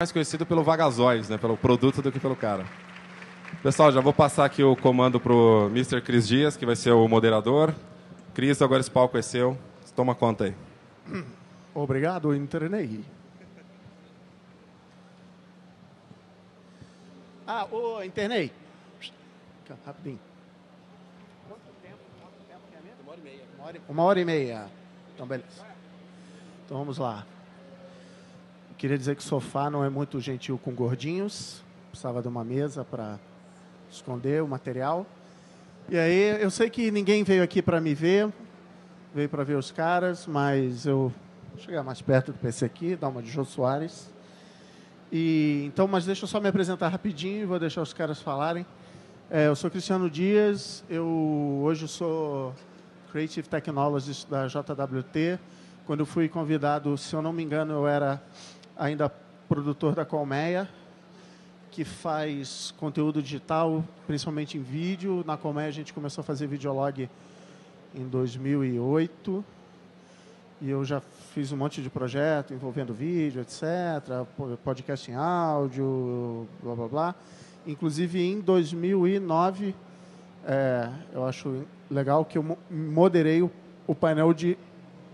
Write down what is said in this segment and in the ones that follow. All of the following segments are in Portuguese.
mais conhecido pelo Vagazóis, né? Pelo produto do que pelo cara. Pessoal, já vou passar aqui o comando pro Mr. Cris Dias, que vai ser o moderador. Cris, agora esse palco é seu. Toma conta aí. Obrigado, Internei. Ah, ô, Internei. Rapidinho. Quanto tempo? Quanto tempo que é mesmo? Uma hora e meia. Uma hora e, uma hora e meia. Então, beleza. Então, vamos lá. Queria dizer que o sofá não é muito gentil com gordinhos. Precisava de uma mesa para esconder o material. E aí, eu sei que ninguém veio aqui para me ver, veio para ver os caras, mas eu vou chegar mais perto do PC aqui, dar uma de Jô Soares. E, então, mas deixa eu só me apresentar rapidinho e vou deixar os caras falarem. É, eu sou Cristiano Dias, eu hoje sou Creative Technologist da JWT. Quando eu fui convidado, se eu não me engano, eu era ainda produtor da Colmeia, que faz conteúdo digital, principalmente em vídeo. Na Colmeia a gente começou a fazer videolog em 2008. E eu já fiz um monte de projeto envolvendo vídeo, etc., podcast em áudio, blá blá blá. Inclusive em 2009, é, eu acho legal que eu moderei o, o painel de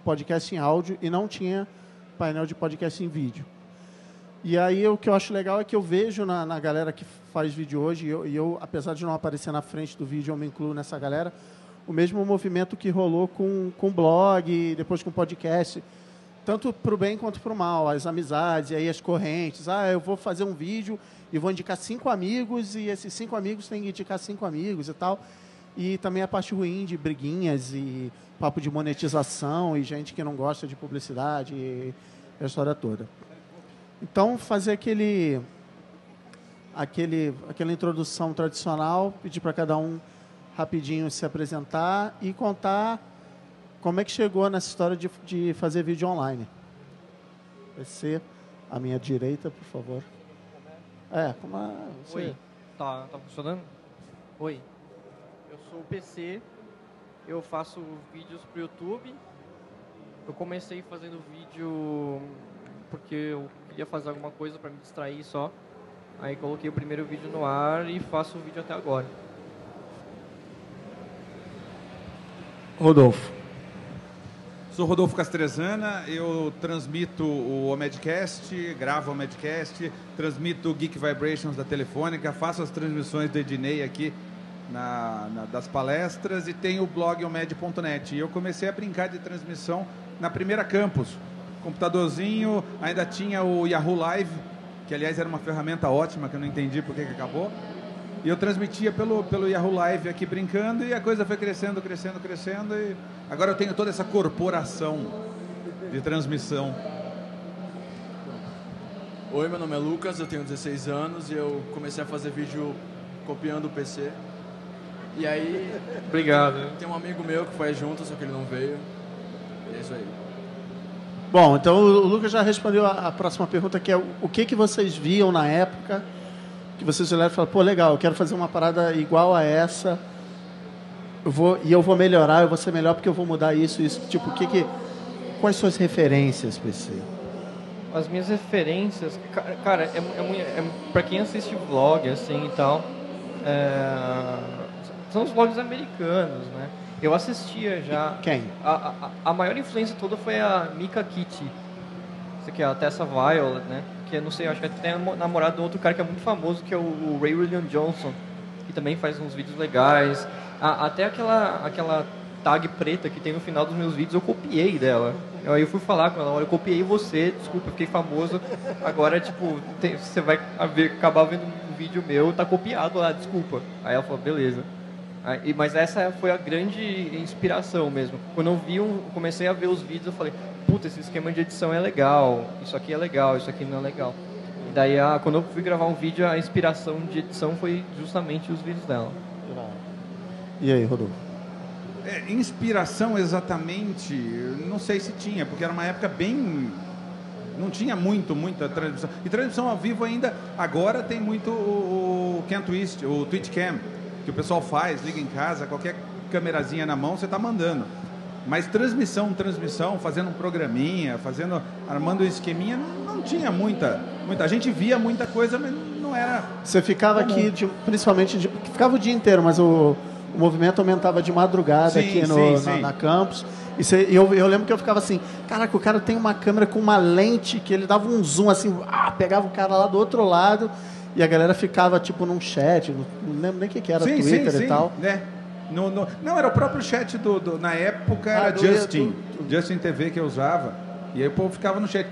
podcast em áudio e não tinha painel de podcast em vídeo. E aí o que eu acho legal é que eu vejo na, na galera que faz vídeo hoje, e eu, e eu, apesar de não aparecer na frente do vídeo, eu me incluo nessa galera, o mesmo movimento que rolou com, com blog depois com podcast, tanto para o bem quanto para o mal, as amizades, e aí as correntes. Ah, eu vou fazer um vídeo e vou indicar cinco amigos, e esses cinco amigos têm que indicar cinco amigos e tal. E também a parte ruim de briguinhas e papo de monetização e gente que não gosta de publicidade e a história toda. Então, fazer aquele, aquele, aquela introdução tradicional, pedir para cada um rapidinho se apresentar e contar como é que chegou nessa história de, de fazer vídeo online. Vai ser a minha direita, por favor. É, como a, você... Oi, tá, tá funcionando? Oi, eu sou o PC, eu faço vídeos para o YouTube. Eu comecei fazendo vídeo porque eu queria fazer alguma coisa para me distrair só. Aí coloquei o primeiro vídeo no ar e faço o vídeo até agora. Rodolfo. Sou Rodolfo Castrezana, eu transmito o Omedcast, gravo o Omedcast, transmito o Geek Vibrations da Telefônica, faço as transmissões do Ednei aqui na, na, das palestras e tenho o blog omed.net. E eu comecei a brincar de transmissão na primeira campus, computadorzinho, ainda tinha o Yahoo Live, que aliás era uma ferramenta ótima, que eu não entendi por que acabou. E eu transmitia pelo, pelo Yahoo Live aqui brincando e a coisa foi crescendo, crescendo, crescendo. E agora eu tenho toda essa corporação de transmissão. Oi, meu nome é Lucas, eu tenho 16 anos e eu comecei a fazer vídeo copiando o PC. E aí. Obrigado. Tem um amigo meu que faz junto, só que ele não veio. E é isso aí. Bom, então o Lucas já respondeu a, próxima pergunta, que é o que, que vocês viam na época que vocês olharam e falaram, pô, legal, eu quero fazer uma parada igual a essa, eu vou, e eu vou melhorar, eu vou ser melhor porque eu vou mudar isso, isso. Tipo, o que que... Quais suas referências, PC? As minhas referências, cara, é, é, é para quem assiste vlog assim e tal, é, são os vlogs americanos, né? Eu assistia já. Quem? A, a, a maior influência toda foi a Mika Kitty. Isso aqui é a Tessa Violet, né? Que eu não sei, acho que tem namorado de outro cara que é muito famoso, que é o Ray William Johnson, que também faz uns vídeos legais. A, até aquela, aquela tag preta que tem no final dos meus vídeos, eu copiei dela. Aí eu fui falar com ela, olha, eu copiei você, desculpa, eu fiquei famoso. Agora, tipo, tem, você vai ver, acabar vendo um vídeo meu, tá copiado lá, desculpa. Aí ela falou, beleza. Aí, mas essa foi a grande inspiração mesmo. Quando eu vi um, comecei a ver os vídeos, eu falei, puta, esse esquema de edição é legal, isso aqui é legal, isso aqui não é legal. E daí, a, quando eu fui gravar um vídeo, a inspiração de edição foi justamente os vídeos dela. E aí, Rodolfo? É, inspiração exatamente, não sei se tinha, porque era uma época bem. Não tinha muito, muita transmissão. E transmissão ao vivo ainda, agora tem muito o, o Can Twist, o Twitch Cam, que o pessoal faz, liga em casa, qualquer câmerazinha na mão, você está mandando. Mas transmissão, transmissão, fazendo um programinha, fazendo, armando um esqueminha, não, não tinha muita, muita. A gente via muita coisa, mas não era. Você ficava Comum. aqui, de- principalmente, de- ficava o dia inteiro, mas o, o movimento aumentava de madrugada Sim, aqui no, sim, na, sim. na campus. E, e eu, eu lembro que eu ficava assim, caraca, o cara tem uma câmera com uma lente que ele dava um zoom assim, ah, pegava o cara lá do outro lado e a galera ficava tipo num chat, não, lembro nem o que, que era, sim, Twitter sim, e sim, tal. Né? No, no- não, era o próprio chat do. do- na época Ah, era do- Justin. do- Justin TV que eu usava. E aí o povo ficava no chat.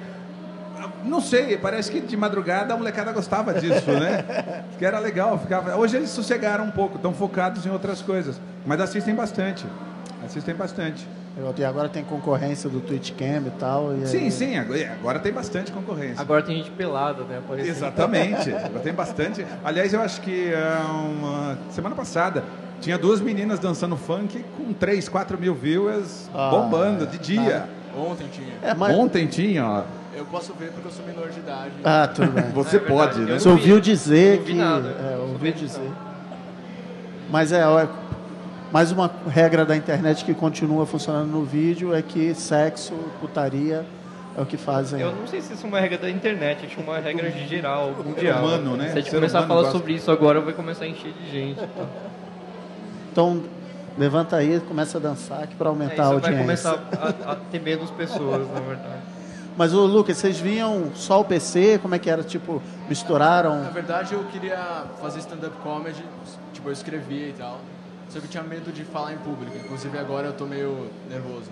Não sei, parece que de madrugada a molecada gostava disso, né? Que era legal, ficava. Hoje eles sossegaram um pouco, estão focados em outras coisas. Mas assistem bastante. Assistem bastante. E agora tem concorrência do Twitch Cam e tal. e aí- Sim, sim, agora, tem bastante concorrência. Agora tem gente pelada, né? Aparecendo. Exatamente, agora tem bastante. Aliás, eu acho que ah, uma semana passada tinha duas meninas dançando funk com 3, 4 mil views Ah, bombando de dia. Ontem tinha. É, mas... Ontem tinha, ó. Eu posso ver porque eu sou menor de idade. Ah, tudo bem. Você É pode, né? Você ouviu vi- dizer não vi que. nada. É, ouviu vi dizer. Mas é, ó, mais uma regra da internet que continua funcionando no vídeo é que sexo, putaria é o que fazem. Eu não sei se isso é uma regra da internet, acho é uma regra de geral, mundial. humano, né? Se a gente Ser começar a falar gosta. sobre isso agora, vai começar a encher de gente. Então, Então, levanta aí, começa a dançar que para É, aumentar a isso vai audiência. começar a, a ter menos pessoas, na verdade. Mas o Lucas, vocês vinham só o PC? Como é que era? Tipo, misturaram? Na verdade, eu queria fazer stand-up comedy, tipo, eu escrevia e tal. Só que eu tinha medo de falar em público. Inclusive, agora eu tô meio nervoso.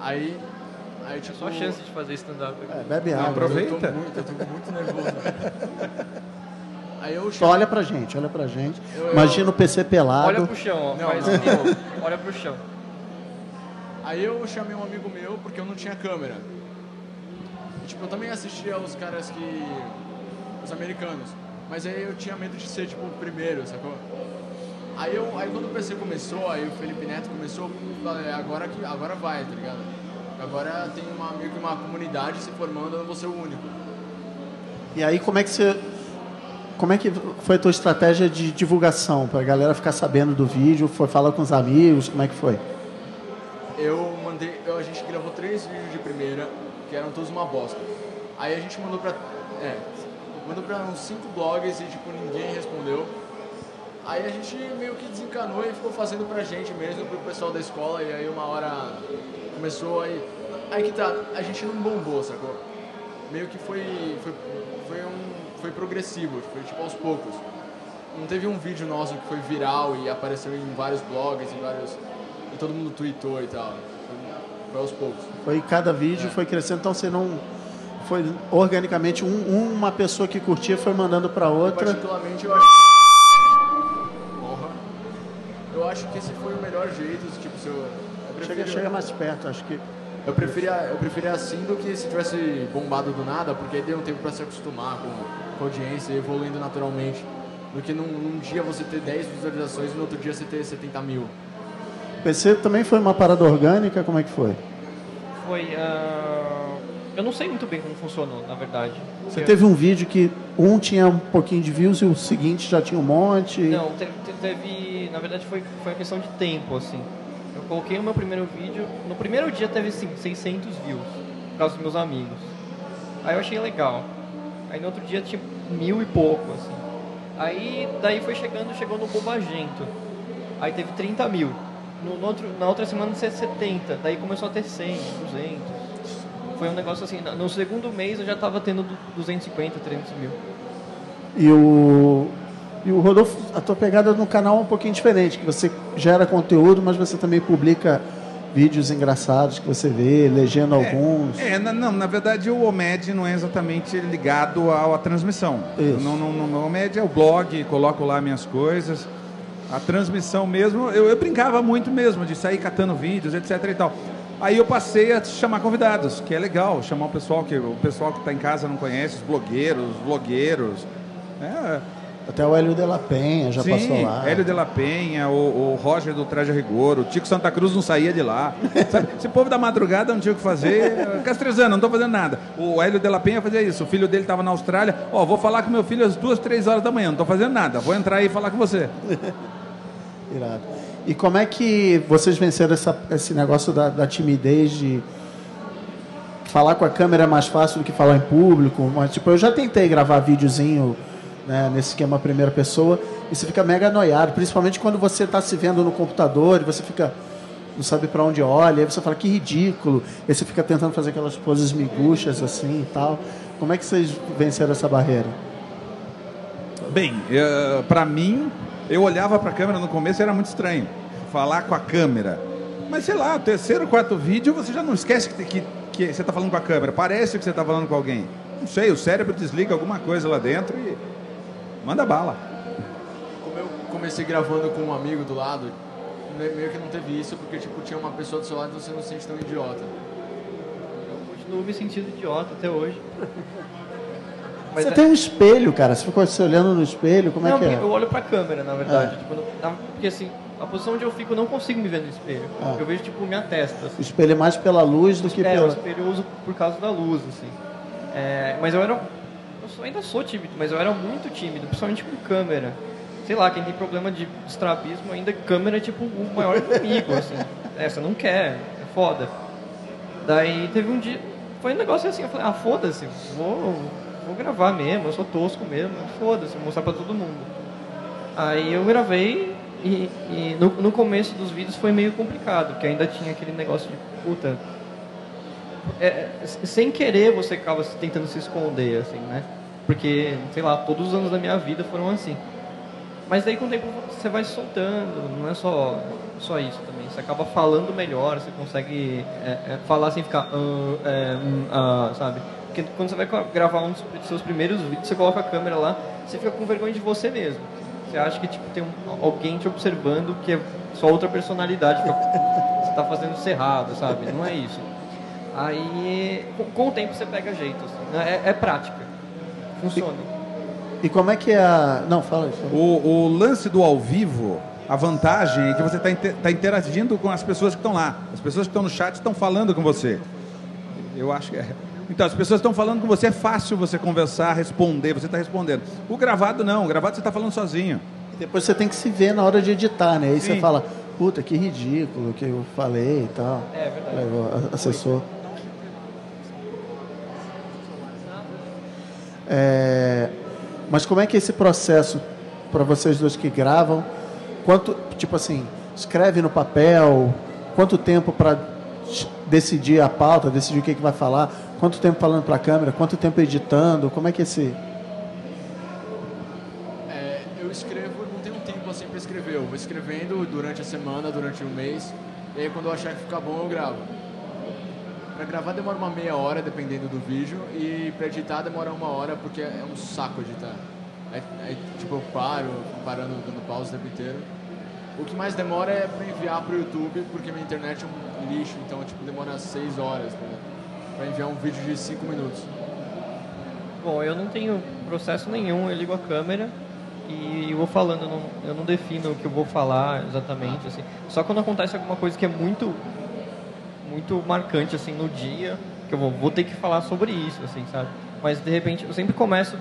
Aí, aí tipo... Só a chance de fazer stand-up. É, bebe água. aproveita. Eu tô muito, eu tô muito nervoso. Aí eu Só olha pra gente, olha pra gente. Eu- eu- Imagina o PC pelado. Olha pro chão, ó. Não, faz não. Olha pro chão. Aí eu chamei um amigo meu porque eu não tinha câmera. E, tipo, eu também assistia os caras que. os americanos. Mas aí eu tinha medo de ser, tipo, o primeiro, sacou? Aí, eu, aí quando o PC começou, aí o Felipe Neto começou, falei, agora, que, agora vai, tá ligado? Agora tem uma, meio que uma comunidade se formando, eu vou ser o único. E aí, como é que você. Como é que foi a tua estratégia de divulgação? Pra galera ficar sabendo do vídeo? Foi falar com os amigos? Como é que foi? Eu mandei, eu- a gente gravou três vídeos de primeira, que eram todos uma bosta. Aí a gente mandou pra, é, mandou pra uns cinco blogs e tipo ninguém respondeu. Aí a gente meio que desencanou e ficou fazendo pra gente mesmo, pro pessoal da escola, e aí uma hora começou aí. Aí que tá, a gente não bombou, sacou? Meio que foi. Foi, foi um. Foi progressivo, foi tipo aos poucos. Não teve um vídeo nosso que foi viral e apareceu em vários blogs, em vários. E todo mundo tweetou e tal. Foi, foi aos poucos. Foi cada vídeo, foi crescendo, então você não. Foi organicamente um- uma pessoa que curtia foi mandando pra outra. Particularmente eu acho. Porra. Eu acho que esse foi o melhor jeito, tipo, se eu. eu Chega, prefiro- chega mais perto, acho que. Eu preferia, eu preferia assim do que se tivesse bombado do nada, porque aí deu um tempo pra se acostumar com, com a audiência e evoluindo naturalmente. Do que num, num dia você ter 10 visualizações e no outro dia você ter 70 mil. PC também foi uma parada orgânica, como é que foi? Foi. ah, Eu não sei muito bem como funcionou, na verdade. Você Eu- teve um vídeo que um tinha um pouquinho de views e o seguinte já tinha um monte. Não, teve. Na verdade, foi, foi uma questão de tempo, assim. Eu coloquei o meu primeiro vídeo. No primeiro dia teve, assim, 600 views. Por causa dos meus amigos. Aí eu achei legal. Aí no outro dia tinha mil e pouco, assim. Aí daí foi chegando, chegou no Bobagento. Aí teve 30 mil. No, no outro, na outra semana, 70. Daí começou a ter 100, 200. Foi um negócio assim. No segundo mês eu já tava tendo du- 250, 300 mil. E o, e o Rodolfo, a tua pegada no canal é um pouquinho diferente, que você gera conteúdo, mas você também publica vídeos engraçados que você vê, legendo alguns. É, na- não, na verdade o OMED não é exatamente ligado ao- à transmissão. Isso. Não, não, não, o OMED é o blog, coloco lá minhas coisas. A transmissão mesmo, eu, eu brincava muito mesmo de sair catando vídeos, etc e tal. Aí eu passei a chamar convidados, que é legal, chamar o pessoal que o pessoal que está em casa não conhece, os blogueiros, os blogueiros. É, Até o Hélio de la Penha já Sim, passou lá. Hélio de la Penha, o, o Roger do Traje Rigor, o Tico Santa Cruz não saía de lá. Sabe, esse povo da madrugada não tinha o que fazer. Castrezano, não estou fazendo nada. O Hélio de la Penha fazia isso. O filho dele estava na Austrália. Ó, vou falar com meu filho às duas, três horas da manhã. Não estou fazendo nada. Vou entrar aí e falar com você. Irado. E como é que vocês venceram essa, esse negócio da, da timidez de falar com a câmera é mais fácil do que falar em público? Mas, tipo, eu já tentei gravar videozinho né, nesse esquema primeira pessoa e você fica mega noiado, principalmente quando você está se vendo no computador e você fica não sabe para onde olha, aí você fala que ridículo, aí você fica tentando fazer aquelas poses miguxas assim e tal. Como é que vocês venceram essa barreira? Bem, uh, para mim, eu olhava para a câmera no começo e era muito estranho falar com a câmera. Mas sei lá, terceiro, quarto vídeo você já não esquece que, que, que você está falando com a câmera. Parece que você está falando com alguém. Não sei, o cérebro desliga alguma coisa lá dentro e manda bala. Como eu comecei gravando com um amigo do lado, meio que não teve isso porque tipo tinha uma pessoa do seu lado e você não se sente tão idiota. Eu continuo me sentindo idiota até hoje. Mas você é... tem um espelho, cara. Você ficou se olhando no espelho, como não, é que é? Eu olho pra câmera, na verdade. É. Tipo, porque assim, a posição onde eu fico eu não consigo me ver no espelho. Ah. Eu vejo tipo minha testa. Assim. O espelho é mais pela luz do que é, pela. O espelho eu uso por causa da luz, assim. É, mas eu era. Eu sou, ainda sou tímido, mas eu era muito tímido, principalmente com câmera. Sei lá, quem tem problema de estrabismo ainda, câmera é tipo o maior inimigo, assim. É, você não quer, é foda. Daí teve um dia. Foi um negócio assim, eu falei, ah, foda-se, vou vou gravar mesmo, eu sou tosco mesmo, foda-se, vou mostrar pra todo mundo. Aí eu gravei e, e no, no, começo dos vídeos foi meio complicado, porque ainda tinha aquele negócio de puta. É, é sem querer você acaba tentando se esconder, assim, né? Porque, sei lá, todos os anos da minha vida foram assim. Mas daí com o tempo você vai soltando, não é só, só isso também. Você acaba falando melhor, você consegue é, é, falar sem ficar, uh, é, uh, sabe? Porque quando você vai gravar um dos seus primeiros vídeos, você coloca a câmera lá, você fica com vergonha de você mesmo. Você acha que tipo, tem um, alguém te observando que é só outra personalidade, que você está fazendo isso errado, sabe? Não é isso. Aí, com, com o tempo, você pega jeito. Assim, né? é, é prática. Funciona. E, e, como é que é a. Não, fala isso. O, o lance do ao vivo a vantagem é que você está tá interagindo com as pessoas que estão lá. As pessoas que estão no chat estão falando com você. Eu acho que é. Então, as pessoas estão falando com você, é fácil você conversar, responder, você está respondendo. O gravado não, o gravado você está falando sozinho. Depois você tem que se ver na hora de editar, né? Aí Sim. você fala, puta, que ridículo que eu falei e tal. É verdade. O assessor. É, mas como é que é esse processo para vocês dois que gravam? Quanto, tipo assim, escreve no papel? Quanto tempo para decidir a pauta, decidir o que, que vai falar? Quanto tempo falando para a câmera? Quanto tempo editando? Como é que é esse... É, eu escrevo, não tenho tempo para escrever. Eu vou escrevendo durante a semana, durante o um mês. E aí quando eu achar que ficar bom, eu gravo. Para gravar demora uma meia hora, dependendo do vídeo. E para editar demora uma hora, porque é um saco editar. Aí, aí tipo, eu paro, parando, dando pausa o tempo inteiro. O que mais demora é para enviar para o YouTube, porque minha internet é um lixo, então tipo, demora seis horas. Né? para enviar um vídeo de 5 minutos? Bom, eu não tenho processo nenhum, eu ligo a câmera e eu vou falando, eu não, eu não defino o que eu vou falar exatamente, assim. Só quando acontece alguma coisa que é muito, muito marcante, assim, no dia, que eu vou, vou ter que falar sobre isso, assim, sabe? Mas, de repente, eu sempre começo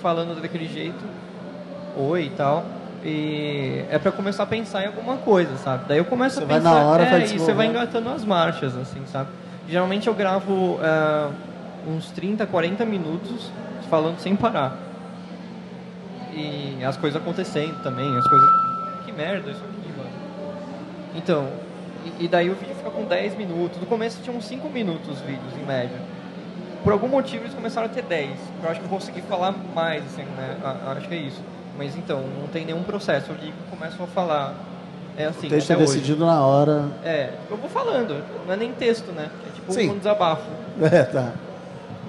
falando daquele jeito, oi e tal, e é para começar a pensar em alguma coisa, sabe? Daí eu começo você a pensar, vai na hora, é, e você vai engatando as marchas, assim, sabe? Geralmente eu gravo uh, uns 30, 40 minutos falando sem parar. E as coisas acontecendo também, as coisas. Que merda isso aqui, mano. Então, e, e daí o vídeo fica com 10 minutos. No começo tinha uns 5 minutos os vídeos, em média. Por algum motivo eles começaram a ter 10. Eu acho que eu consegui falar mais, assim, né? acho que é isso. Mas então, não tem nenhum processo. Eu ligo e começo a falar é assim, o texto é decidido na hora. É, eu vou falando, não é nem texto, né? É tipo Sim. um desabafo. É, tá.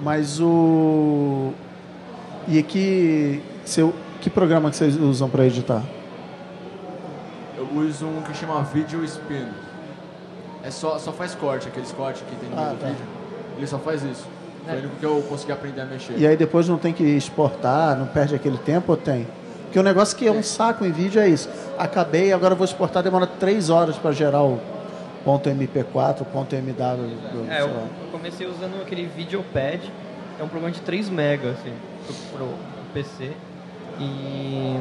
Mas o. E que. Seu... Que programa que vocês usam para editar? Eu uso um que chama Video Spin. É só, só faz corte, aqueles cortes que tem no ah, tá. vídeo. Ele só faz isso. Foi é. o único que eu consegui aprender a mexer. E aí depois não tem que exportar, não perde aquele tempo ou tem? Porque o negócio que é um saco em vídeo é isso. Acabei, agora vou exportar, demora três horas para gerar o ponto .mp4, ponto .mw. Do, é, eu comecei usando aquele Videopad, é um programa de 3 MB, assim, pro, pro PC. E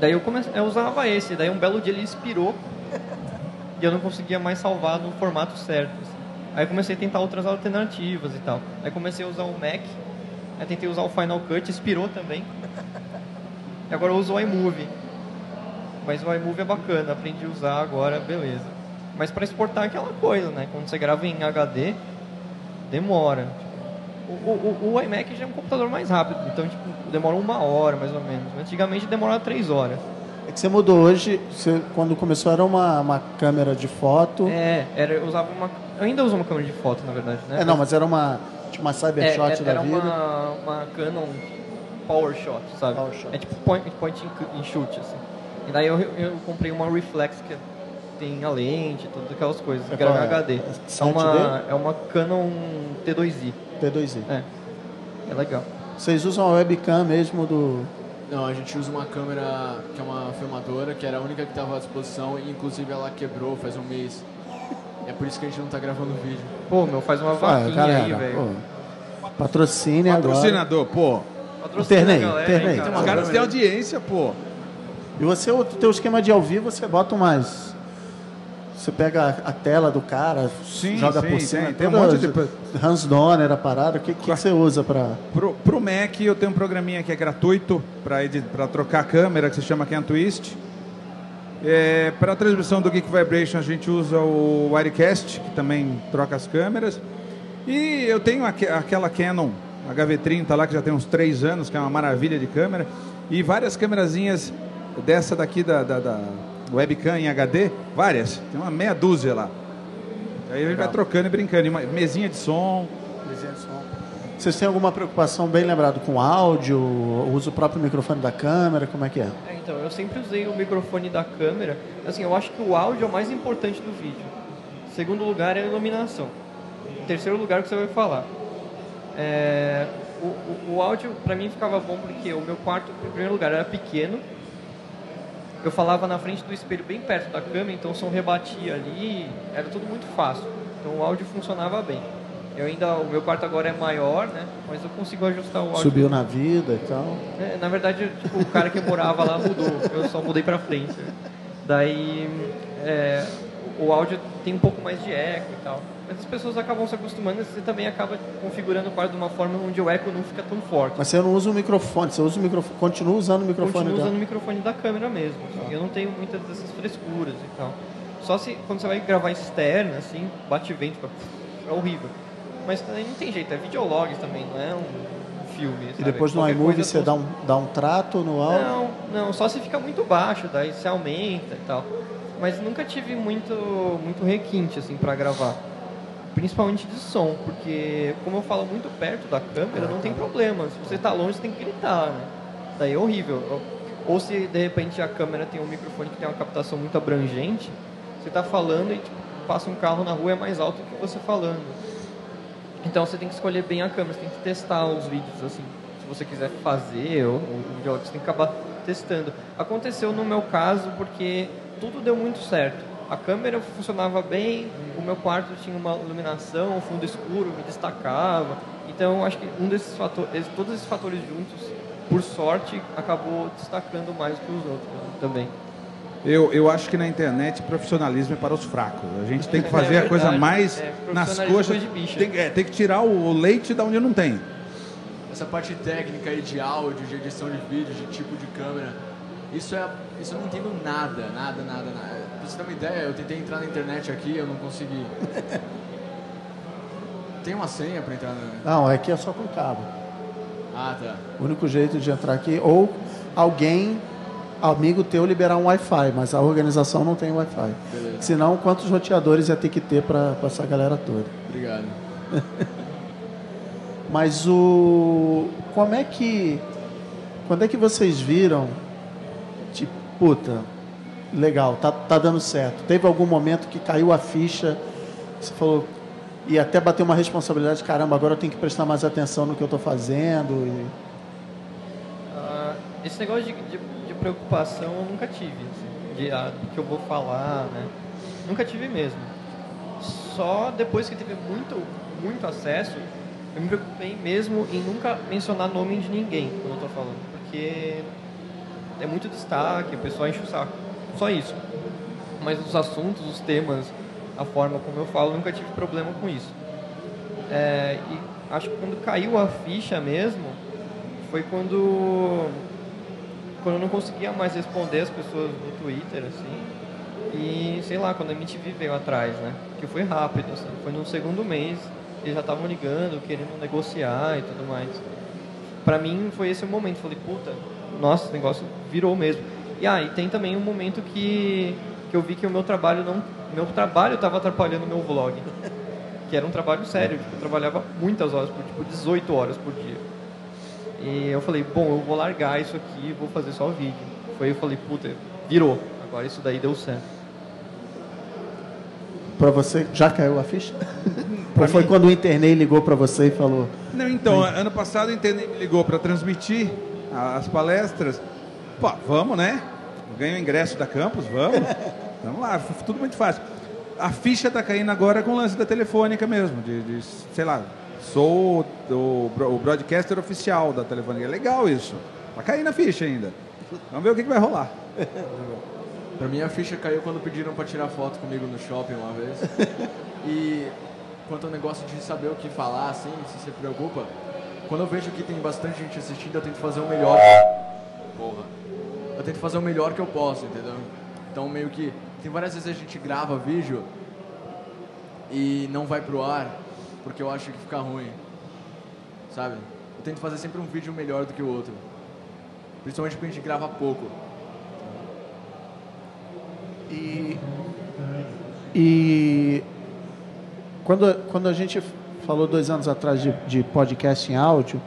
daí eu comecei, eu usava esse, daí um belo dia ele expirou e eu não conseguia mais salvar no formato certo. assim. Aí comecei a tentar outras alternativas e tal. Aí comecei a usar o Mac, aí tentei usar o Final Cut, expirou também. E agora eu uso o iMovie. Mas o iMovie é bacana, aprendi a usar agora, beleza. Mas para exportar é aquela coisa, né? Quando você grava em HD, demora. O, o, o- o iMac já é um computador mais rápido, então tipo, demora uma hora mais ou menos. Antigamente demorava três horas. É que você mudou hoje, você, quando começou era uma, uma câmera de foto. É, É, era, eu usava uma. Eu ainda uso uma câmera de foto, na verdade, né? não, mas era uma, tipo uma É, Cybershot é, da era vida. uma, uma Canon PowerShot, sabe? PowerShot. É tipo point, point and shoot, assim. E daí eu, eu comprei uma Reflex que tem a lente, todas aquelas coisas, É que era é? HD. É É uma, é uma Canon T2i. T2i. É, é legal. Vocês usam a webcam mesmo do. Não, a gente usa uma câmera que é uma filmadora, que era a única que estava à disposição e inclusive ela quebrou faz um mês. É por isso que a gente não tá gravando vídeo. Pô, meu, faz uma Ah, vaquinha galera, aí, velho. pô, Patrocínio agora. Patrocinador, pô. A galera. Os caras têm audiência, pô. E você, o teu esquema de ao vivo, você bota umas. Você pega a tela do cara, Sim, joga sim, por cima. tem- tem um monte de- Hans Donner, a parada. O que, que você usa pra. Pro, pro Mac eu tenho um programinha que é gratuito para trocar a câmera, que se chama Can Twist. É, para a transmissão do Geek Vibration a gente usa o Wirecast, que também troca as câmeras. E eu tenho aque- aquela Canon HV30 lá, que já tem uns 3 anos, que é uma maravilha de câmera. E várias câmerazinhas dessa daqui da, da, da webcam em HD, várias. Tem uma meia dúzia lá. Aí a gente vai trocando e brincando. E uma mesinha de som. Vocês têm alguma preocupação bem lembrado com áudio? Usa o próprio microfone da câmera? Como é que é? É, então, eu sempre usei o microfone da câmera. Assim, eu acho que o áudio é o mais importante do vídeo. Segundo lugar é a iluminação. Em terceiro lugar, o que você vai falar. É, o, o, o áudio, pra mim, ficava bom porque o meu quarto, em primeiro lugar, era pequeno. Eu falava na frente do espelho, bem perto da câmera, então o som rebatia ali. Era tudo muito fácil. Então o áudio funcionava bem. Eu ainda, o meu quarto agora é maior, né? Mas eu consigo ajustar o áudio. Subiu na vida e tal. É, na verdade, tipo, o cara que morava lá mudou. Eu só mudei pra frente. Daí, é, o áudio tem um pouco mais de eco e tal. Mas as pessoas acabam se acostumando e você também acaba configurando o quarto de uma forma onde o eco não fica tão forte. Mas você não usa o microfone, você usa o microfone, continua usando o microfone Continuo dela. usando o microfone da câmera mesmo. assim. Eu não tenho muitas dessas frescuras e tal. Só se quando você vai gravar externa, assim, bate vento, é horrível. Mas também não tem jeito, é videolog também, não é um filme. E sabe? depois no Qualquer iMovie você dá um, dá um trato no áudio? Não, não, só se fica muito baixo, daí você aumenta e tal. Mas nunca tive muito, muito requinte, assim, pra gravar. Principalmente de som, porque como eu falo muito perto da câmera, não tem problema. Se você tá longe, você tem que gritar, né? Daí é horrível. Ou se de repente a câmera tem um microfone que tem uma captação muito abrangente, você tá falando e tipo, passa um carro na rua é mais alto que você falando. Então você tem que escolher bem a câmera, você tem que testar os vídeos assim. Se você quiser fazer ou, ou você tem que acabar testando. Aconteceu no meu caso porque tudo deu muito certo. A câmera funcionava bem, o meu quarto tinha uma iluminação, um fundo escuro, me destacava. Então acho que um desses fatores, todos esses fatores juntos, por sorte, acabou destacando mais que os outros também. Eu, eu acho que na internet profissionalismo é para os fracos. A gente tem que fazer É a coisa mais É, nas é coxas. coisa de bicho. Tem, que- é, tem que tirar o leite da onde não tem. Essa parte técnica aí de áudio, de edição de vídeo, de tipo de câmera, isso é. Isso eu não entendo nada, nada, nada, nada. Pra você ter uma ideia, eu tentei entrar na internet aqui, eu não consegui. Tem uma senha pra entrar na. Não, aqui é só com cabo. Ah, tá. O único jeito de entrar aqui, ou alguém, amigo teu, liberar um Wi-Fi, mas a organização não tem Wi-Fi. Beleza. Senão, quantos roteadores ia ter que ter para essa galera toda? Obrigado. Mas o. Como é que. Quando é que vocês viram? Tipo, puta, legal, tá, tá dando certo. Teve algum momento que caiu a ficha, você falou. E até bateu uma responsabilidade, caramba, agora eu tenho que prestar mais atenção no que eu tô fazendo. E... Ah, esse negócio de, de, de preocupação eu nunca tive, assim, de ah, que eu vou falar, né? Nunca tive mesmo. Só depois que teve muito, muito acesso, eu me preocupei mesmo em nunca mencionar nome de ninguém quando eu tô falando, porque é muito destaque, o pessoal enche o saco. Só isso. mas os assuntos, os temas, a forma como eu falo, nunca tive problema com isso. É, e acho que quando caiu a ficha mesmo, foi quando quando eu não conseguia mais responder as pessoas no Twitter, assim. E, sei lá, quando a MTV veio atrás, né? Que foi rápido, assim. Foi no segundo mês, eles já estavam ligando, querendo negociar e tudo mais. Pra mim, foi esse o momento. Falei, puta, nossa, o negócio virou mesmo. E aí, ah, tem também um momento que, que eu vi que o meu trabalho não... Meu trabalho estava atrapalhando o meu vlog. Que era um trabalho sério. Tipo, eu trabalhava muitas horas por tipo, 18 horas por dia. E eu falei, bom, eu vou largar isso aqui e vou fazer só o vídeo. Foi eu falei, puta, virou. Agora isso daí deu certo. Para você, já caiu a ficha? Ou foi mim? quando o Internei ligou para você e falou? Não, então, ano passado o Internei me ligou para transmitir as palestras. Pô, vamos, né? Ganho o ingresso da campus, vamos. vamos lá, tudo muito fácil. A ficha está caindo agora com o lance da telefônica mesmo, de, de sei lá, Sou o, o broadcaster oficial da Telefônica. É legal isso. Vai cair na ficha ainda. Vamos ver o que, que vai rolar. Pra mim a ficha caiu quando pediram para tirar foto comigo no shopping uma vez. E quanto ao negócio de saber o que falar, assim, se você preocupa, quando eu vejo que tem bastante gente assistindo, eu tento fazer o melhor. Porra. Tento fazer o melhor que eu posso, entendeu? Então meio que. Tem várias vezes a gente grava vídeo e não vai pro ar porque eu acho que fica ruim. Sabe? Eu tento fazer sempre um vídeo melhor do que o outro. Principalmente porque a gente grava pouco. E. E. Quando, quando a gente falou dois anos atrás de, de podcast em áudio,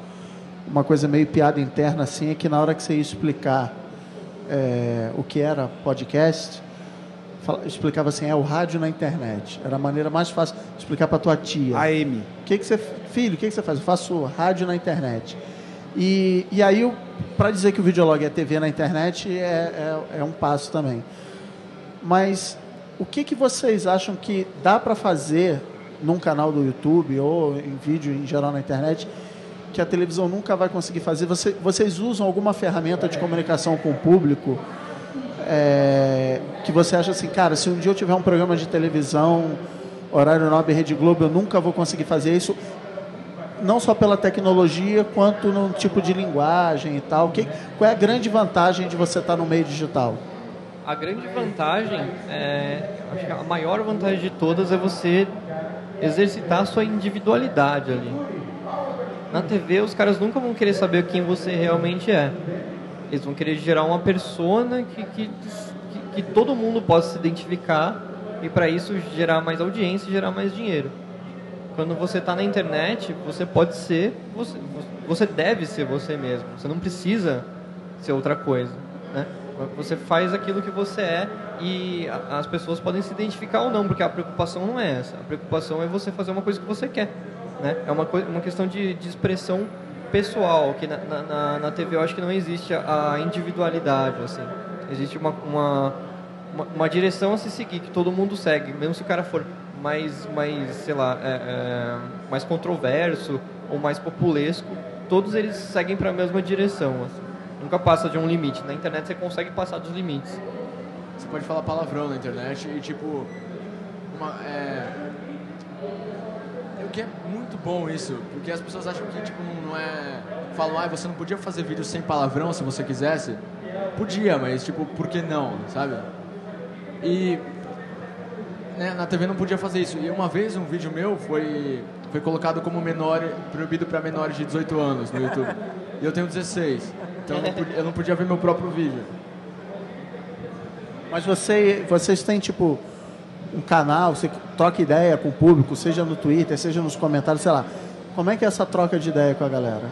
uma coisa meio piada interna assim é que na hora que você ia explicar é, o que era podcast, explicava assim, é o rádio na internet. Era a maneira mais fácil de explicar para tua tia. AM. Que que você, filho, o que que você faz? Eu faço rádio na internet. E, e aí, para dizer que o videolog é TV na internet, é, é, é um passo também. Mas o que, que vocês acham que dá para fazer num canal do YouTube ou em vídeo em geral na internet que a televisão nunca vai conseguir fazer? Você, vocês usam alguma ferramenta de comunicação com o público é, que você acha assim, cara, se um dia eu tiver um programa de televisão, horário nobre, Rede Globo, eu nunca vou conseguir fazer isso, não só pela tecnologia, quanto no tipo de linguagem e tal. Que, qual é a grande vantagem de você estar no meio digital? A grande vantagem, é, acho que a maior vantagem de todas é você exercitar a sua individualidade ali. Na TV, os caras nunca vão querer saber quem você realmente é. Eles vão querer gerar uma persona que, que, que, que todo mundo possa se identificar e para isso gerar mais audiência e gerar mais dinheiro. Quando você está na internet, você pode ser, você, você deve ser você mesmo. Você não precisa ser outra coisa. Né? Você faz aquilo que você é e as pessoas podem se identificar ou não, porque a preocupação não é essa. A preocupação é você fazer uma coisa que você quer. Né? É uma, uma questão de, de expressão pessoal, que na, na, na, TV eu acho que não existe a individualidade, assim. Existe uma, uma, uma, uma, direção a se seguir, que todo mundo segue, mesmo se o cara for mais, mais sei lá, é, é, mais controverso ou mais populesco, todos eles seguem para a mesma direção, assim. Nunca passa de um limite. Na internet você consegue passar dos limites. Você pode falar palavrão na internet e, tipo, uma, é, que é muito bom isso, porque as pessoas acham que tipo não é falam, ah, você não podia fazer vídeo sem palavrão se você quisesse. Podia, mas tipo, por que não, sabe? E né, na TV não podia fazer isso. E uma vez um vídeo meu foi foi colocado como menor, proibido para menores de 18 anos no YouTube. E eu tenho 16. Então eu não podia, eu não podia ver meu próprio vídeo. Mas você, vocês têm tipo um canal, você troca ideia com o público, seja no Twitter, seja nos comentários, sei lá. Como é que é essa troca de ideia com a galera?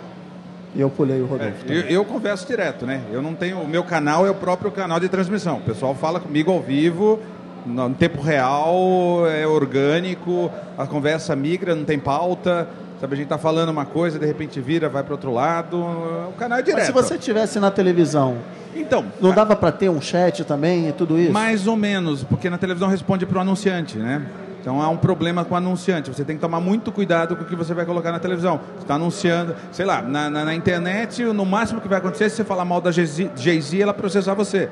E eu pulei o Rodolfo. É, eu, eu, converso direto, né? Eu não tenho. O meu canal é o próprio canal de transmissão. O pessoal fala comigo ao vivo, no tempo real, é orgânico, a conversa migra, não tem pauta. Sabe, a gente tá falando uma coisa, de repente vira, vai para outro lado. O canal é direto. Mas se você tivesse na televisão, então, não dava para ter um chat também e tudo isso? Mais ou menos, porque na televisão responde para o anunciante, né? Então há um problema com o anunciante. Você tem que tomar muito cuidado com o que você vai colocar na televisão. Você está anunciando, sei lá, na, na, na, internet, no máximo que vai acontecer é se você falar mal da Jay-Z, ela processar você.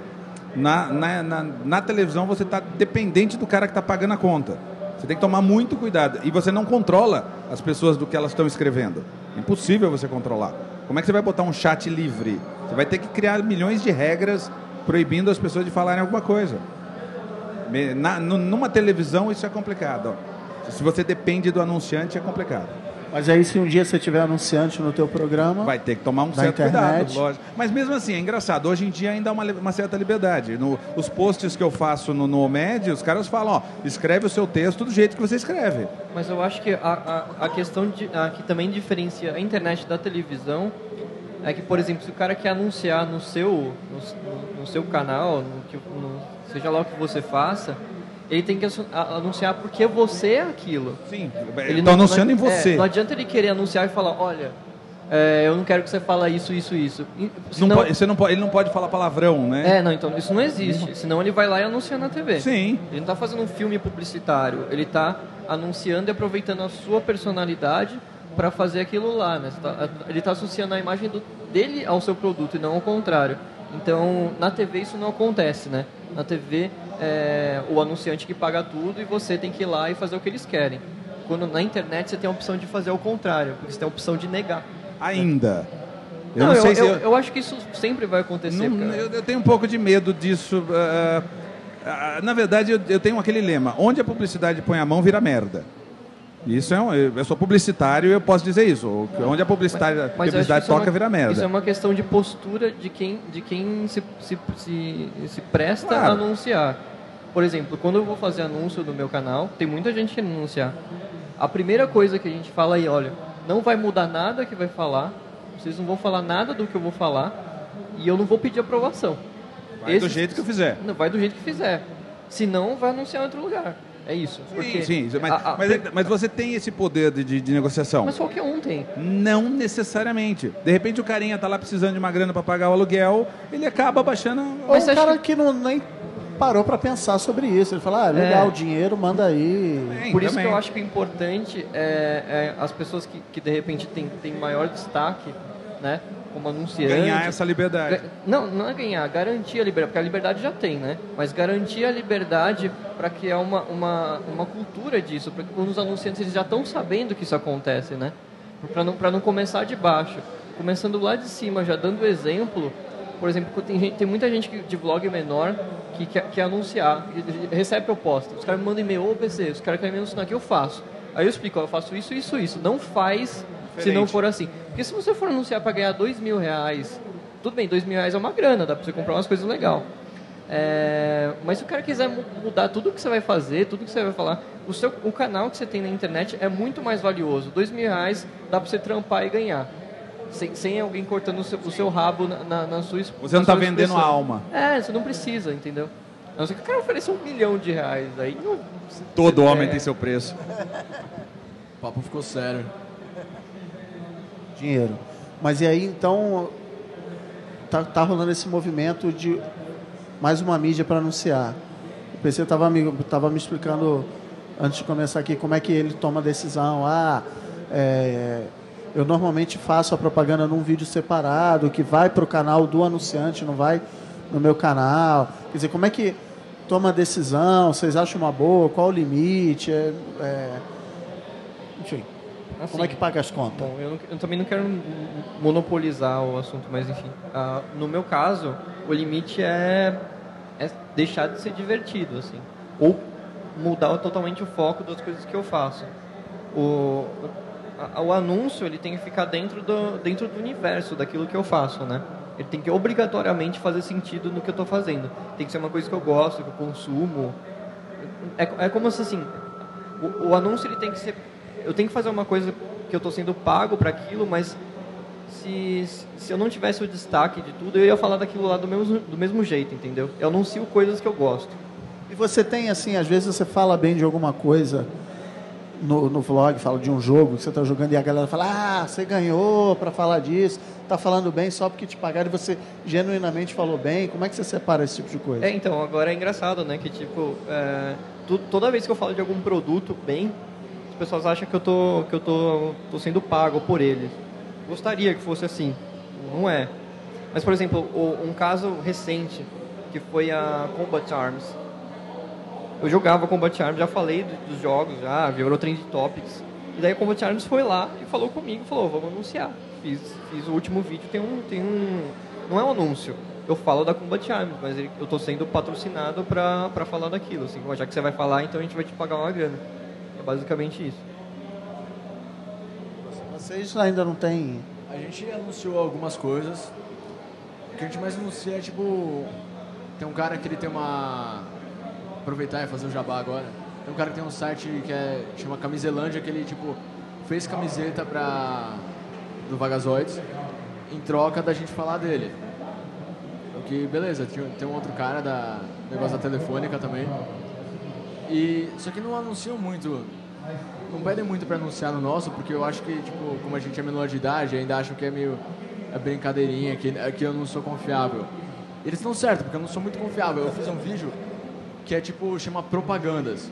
Na, na, na, na televisão você está dependente do cara que está pagando a conta. Você tem que tomar muito cuidado. E você não controla as pessoas do que elas estão escrevendo. Impossível você controlar. Como é que você vai botar um chat livre? Você vai ter que criar milhões de regras proibindo as pessoas de falarem alguma coisa. Na, nu- numa televisão isso é complicado. Se você depende do anunciante é complicado. Mas aí se um dia você tiver anunciante no teu programa, Vai ter que tomar um certo internet. cuidado, lógico. Mas mesmo assim, é engraçado. Hoje em dia ainda há uma, uma certa liberdade. No, os posts que eu faço no, no Omed, os caras falam, ó, escreve o seu texto do jeito que você escreve. Mas eu acho que a, a, a questão de, a, que também diferencia a internet da televisão é que, por exemplo, se o cara quer anunciar no seu, no, no seu canal, no no- seja lá o que você faça, ele tem que anunciar porque você é aquilo. Sim, Ele não- anunciando em não- é, você. não adianta ele querer anunciar e falar, olha, é, eu não quero que você fale isso, isso, isso. E- Não senão- pode- você não pode, ele não pode falar palavrão, né? É, não, então isso não existe. Senão ele vai lá e anuncia na TV. Sim. Ele não está fazendo um filme publicitário, ele está anunciando e aproveitando a sua personalidade para fazer aquilo lá. Né? Tá- ele está associando a imagem do- dele ao seu produto e não ao contrário. Então, na TV isso não acontece, né? Na TV é o anunciante que paga tudo e você tem que ir lá e fazer o que eles querem. Quando na internet você tem a opção de fazer o contrário, porque você tem a opção de negar. Ainda. Eu não, não, eu, sei se... eu, eu- eu acho que isso sempre vai acontecer. Não, eu, eu tenho um pouco de medo disso. ah, ah, na verdade, eu, eu tenho aquele lema: onde a publicidade põe a mão, vira merda. Isso é um, eu sou publicitário e eu posso dizer isso. Onde a publicidade, Mas que publicidade é toca, uma- vira merda. Isso é uma questão de postura de quem, de quem se, se, se, se presta Claro. a anunciar. Por exemplo, quando eu vou fazer anúncio no meu canal, tem muita gente querendo anunciar. A primeira coisa que a gente fala aí, olha, não vai mudar nada que vai falar, vocês não vão falar nada do que eu vou falar e eu não vou pedir aprovação. Vai do Esse- jeito que eu fizer. Não, vai do jeito que fizer. Se não, vai anunciar em outro lugar. É isso. Porque Sim, sim, mas, a- a- mas, mas você tem esse poder de, de- de negociação? mas qualquer um tem. Não necessariamente. De repente o carinha tá lá precisando de uma grana para pagar o aluguel, ele acaba baixando. ou um acha cara que... não nem parou para pensar sobre isso. Ele fala, ah, legal, É. dinheiro, manda aí. Por isso que também. eu acho que o importante é, é as pessoas que, que de repente têm têm maior destaque, né? Como anunciante. ganhar essa liberdade. Não, não é ganhar, garantir a liberdade, porque a liberdade já tem, né? Mas garantir a liberdade para criar uma, uma, uma cultura disso, porque os anunciantes eles já estão sabendo que isso acontece, né? Para não, pra não começar de baixo. Começando lá de cima, já dando exemplo. Por exemplo, tem, gente, tem muita gente que- de vlog menor que quer, quer anunciar, recebe proposta. Os caras me mandam e-mail, ô PC, os caras querem me anunciar, o que eu faço? Aí eu explico, ó, eu faço isso, isso, isso. Não faz se não Diferente. for assim. Porque se você for anunciar para ganhar dois mil reais, tudo bem, dois mil reais é uma grana, dá para você comprar umas coisas legais. É, mas se o cara quiser mu- mudar tudo que você vai fazer, tudo que você vai falar, o, seu, o canal que você tem na internet é muito mais valioso. Dois mil reais dá para você trampar e ganhar. Sem, sem alguém cortando o seu, o seu rabo na, na, na sua Você não está vendendo a alma. É, você não precisa, entendeu? A não ser que o cara ofereça um milhão de reais. Aí não, Todo É. homem tem seu preço. O papo ficou sério. dinheiro. Mas e aí, então, tá, tá rolando esse movimento de mais uma mídia para anunciar. O PC estava me, tava me explicando, antes de começar aqui, como é que ele toma a decisão. Ah, é, eu normalmente faço a propaganda num vídeo separado, que vai para o canal do anunciante, não vai no meu canal. Quer dizer, como é que toma a decisão? Vocês acham uma boa? Qual o limite? É, é, enfim, como é Assim, que paga as contas? Bom, eu, não- eu também não quero monopolizar o assunto, mas enfim. Ah, no meu caso, o limite é, é deixar de ser divertido, assim. Ou mudar totalmente o foco das coisas que eu faço. O, o anúncio, ele tem que ficar dentro do, dentro do universo daquilo que eu faço, né? Ele tem que obrigatoriamente fazer sentido no que eu estou fazendo. Tem que ser uma coisa que eu gosto, que eu consumo. É, é como se assim, o, o anúncio ele tem que ser eu tenho que fazer uma coisa que eu estou sendo pago para aquilo, mas se, se eu não tivesse o destaque de tudo, eu ia falar daquilo lá do mesmo, do mesmo jeito, entendeu? Eu anuncio coisas que eu gosto. E você tem, assim, às vezes você fala bem de alguma coisa no, no vlog, fala de um jogo que você está jogando e a galera fala, ah, você ganhou para falar disso, tá falando bem só porque te pagaram e você genuinamente falou bem. Como é que você separa esse tipo de coisa? É, então, agora é engraçado, né? Que tipo, é, tu- toda vez que eu falo de algum produto bem, as pessoas acham que eu tô, que eu tô, tô sendo pago por ele. Gostaria que fosse assim. Não é. Mas, por exemplo, um caso recente, que foi a Combat Arms. Eu jogava Combat Arms, já falei dos jogos, já virou Trend Topics. E daí a Combat Arms foi lá e falou comigo, falou, vamos anunciar. Fiz, fiz o último vídeo, tem um, tem um... Não é um anúncio, eu falo da Combat Arms, mas eu estou sendo patrocinado para falar daquilo. Assim, já que você vai falar, então a gente vai te pagar uma grana. É basicamente isso. Vocês ainda não têm... A gente anunciou algumas coisas. O que a gente mais anuncia é, tipo... Tem um cara que ele tem uma... Aproveitar e fazer o jabá agora. Tem um cara que tem um site que é, chama Camiselândia, que ele, tipo, fez camiseta pra... do Vagazoides em troca da gente falar dele. O que, beleza, tem um outro cara da negócio da telefônica também. E, só que não anunciam muito não pedem muito para anunciar no nosso, porque eu acho que, tipo, como a gente é menor de idade, ainda acham que é meio é brincadeirinha, que, que eu não sou confiável. Eles estão certos, porque eu não sou muito confiável. Eu fiz um vídeo que é tipo, chama Propagandas.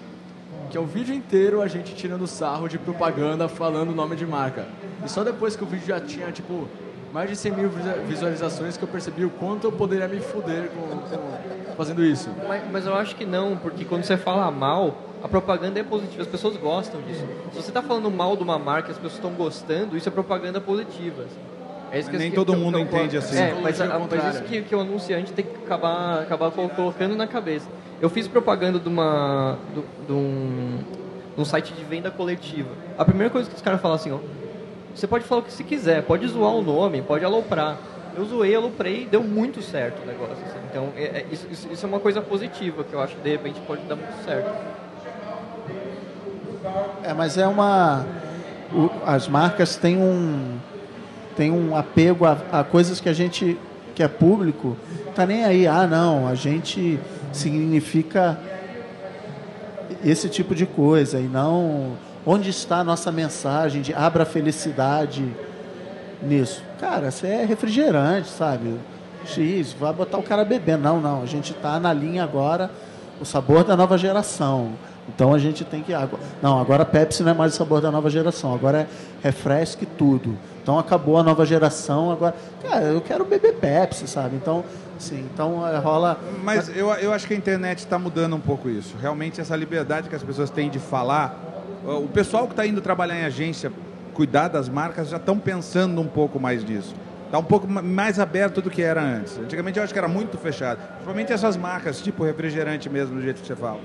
Que é o vídeo inteiro a gente tirando sarro de propaganda, falando o nome de marca. E só depois que o vídeo já tinha, tipo, mais de 100 mil visualizações que eu percebi o quanto eu poderia me fuder com, com fazendo isso. Mas, mas eu acho que não, porque quando você fala mal, a propaganda é positiva, as pessoas gostam disso. Se você está falando mal de uma marca e as pessoas estão gostando, isso é propaganda positiva. Assim. É isso que Nem que, todo que, mundo que, entende assim. É, mas, a, mas isso que, que o anunciante tem que acabar, acabar colocando na cabeça. Eu fiz propaganda de, uma, de, de, um, de um site de venda coletiva. A primeira coisa que os caras falam assim, ó, você pode falar o que você quiser, pode zoar o nome, pode aloprar. Eu zoei, aloprei, deu muito certo o negócio. Assim. Então, é, é, isso, isso é uma coisa positiva que eu acho que de repente pode dar muito certo. É, mas é uma. O, as marcas têm um, têm um apego a, a, coisas que a gente, que é público, tá nem aí. Ah, não, a gente significa esse tipo de coisa e não onde está a nossa mensagem de abra felicidade nisso. Cara, você é refrigerante, sabe? X, vai botar o cara bebendo. Não, não, a gente está na linha agora, o sabor da nova geração. Então a gente tem que. Não, agora Pepsi não é mais o sabor da nova geração, agora é refresque tudo. Então acabou a nova geração, agora. Cara, eu quero beber Pepsi, sabe? Então, sim, então é, rola. Mas eu, eu acho que a internet está mudando um pouco isso. Realmente essa liberdade que as pessoas têm de falar. O pessoal que está indo trabalhar em agência, cuidar das marcas, já estão pensando um pouco mais nisso. Está um pouco mais aberto do que era antes. Antigamente eu acho que era muito fechado. Principalmente essas marcas, tipo refrigerante mesmo, do jeito que você fala.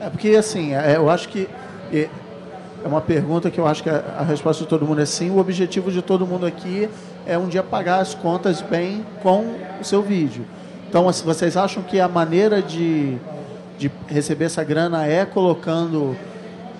É porque, assim, é, eu acho que é uma pergunta que eu acho que a resposta de todo mundo é sim. O objetivo de todo mundo aqui é um dia pagar as contas bem com o seu vídeo. Então, se vocês acham que a maneira de, de receber essa grana é colocando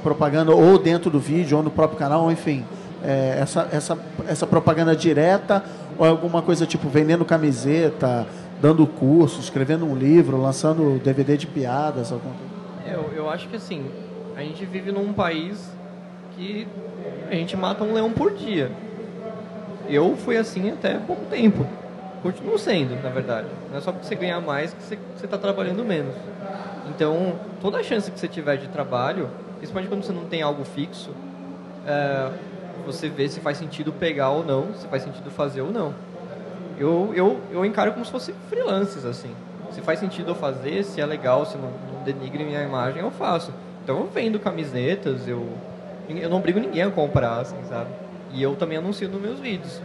propaganda ou dentro do vídeo ou no próprio canal, ou enfim, é, essa, essa, essa propaganda direta ou é alguma coisa tipo vendendo camiseta, dando curso, escrevendo um livro, lançando DVD de piadas, alguma coisa? Eu, eu acho que assim, a gente vive num país que a gente mata um leão por dia. Eu fui assim até pouco tempo. Continuo sendo, na verdade. Não é só porque você ganhar mais que você está trabalhando menos. Então, toda a chance que você tiver de trabalho, principalmente quando você não tem algo fixo, é, você vê se faz sentido pegar ou não, se faz sentido fazer ou não. Eu, eu, eu encaro como se fosse freelances, assim. Se faz sentido eu fazer, se é legal, se não, denigre minha imagem, eu faço. Então eu vendo camisetas, eu, eu não obrigo ninguém a comprar, assim, sabe? E eu também anuncio nos meus vídeos.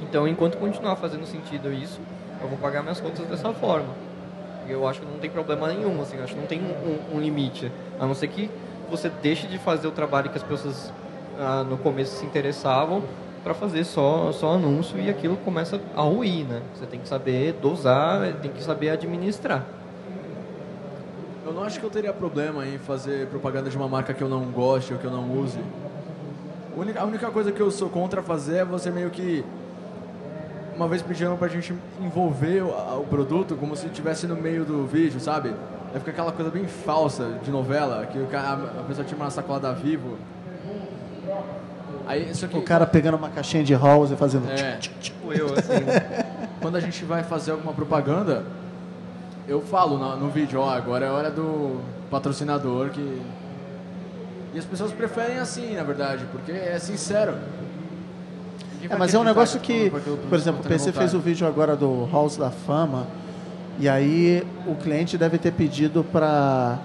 Então, enquanto continuar fazendo sentido isso, eu vou pagar minhas contas dessa forma. Eu acho que não tem problema nenhum, assim, acho que não tem um, um, um limite. A não ser que você deixe de fazer o trabalho que as pessoas ah, no começo se interessavam para fazer só, só anúncio e aquilo começa a ruir, né? Você tem que saber dosar, tem que saber administrar. Eu não acho que eu teria problema em fazer propaganda de uma marca que eu não goste ou que eu não use. A única coisa que eu sou contra fazer é você meio que. Uma vez pedindo pra gente envolver o, produto como se estivesse no meio do vídeo, sabe? Aí fica aquela coisa bem falsa de novela, que a pessoa tinha uma sacola da Vivo. Aí, que... O cara pegando uma caixinha de house e fazendo. É, tipo eu, assim. quando a gente vai fazer alguma propaganda, eu falo no, no vídeo, ó, agora é hora do patrocinador que. E as pessoas preferem assim, na verdade, porque é sincero. É, mas é um negócio que, por exemplo, o PC fez o vídeo agora do House da Fama E aí o cliente deve ter pedido para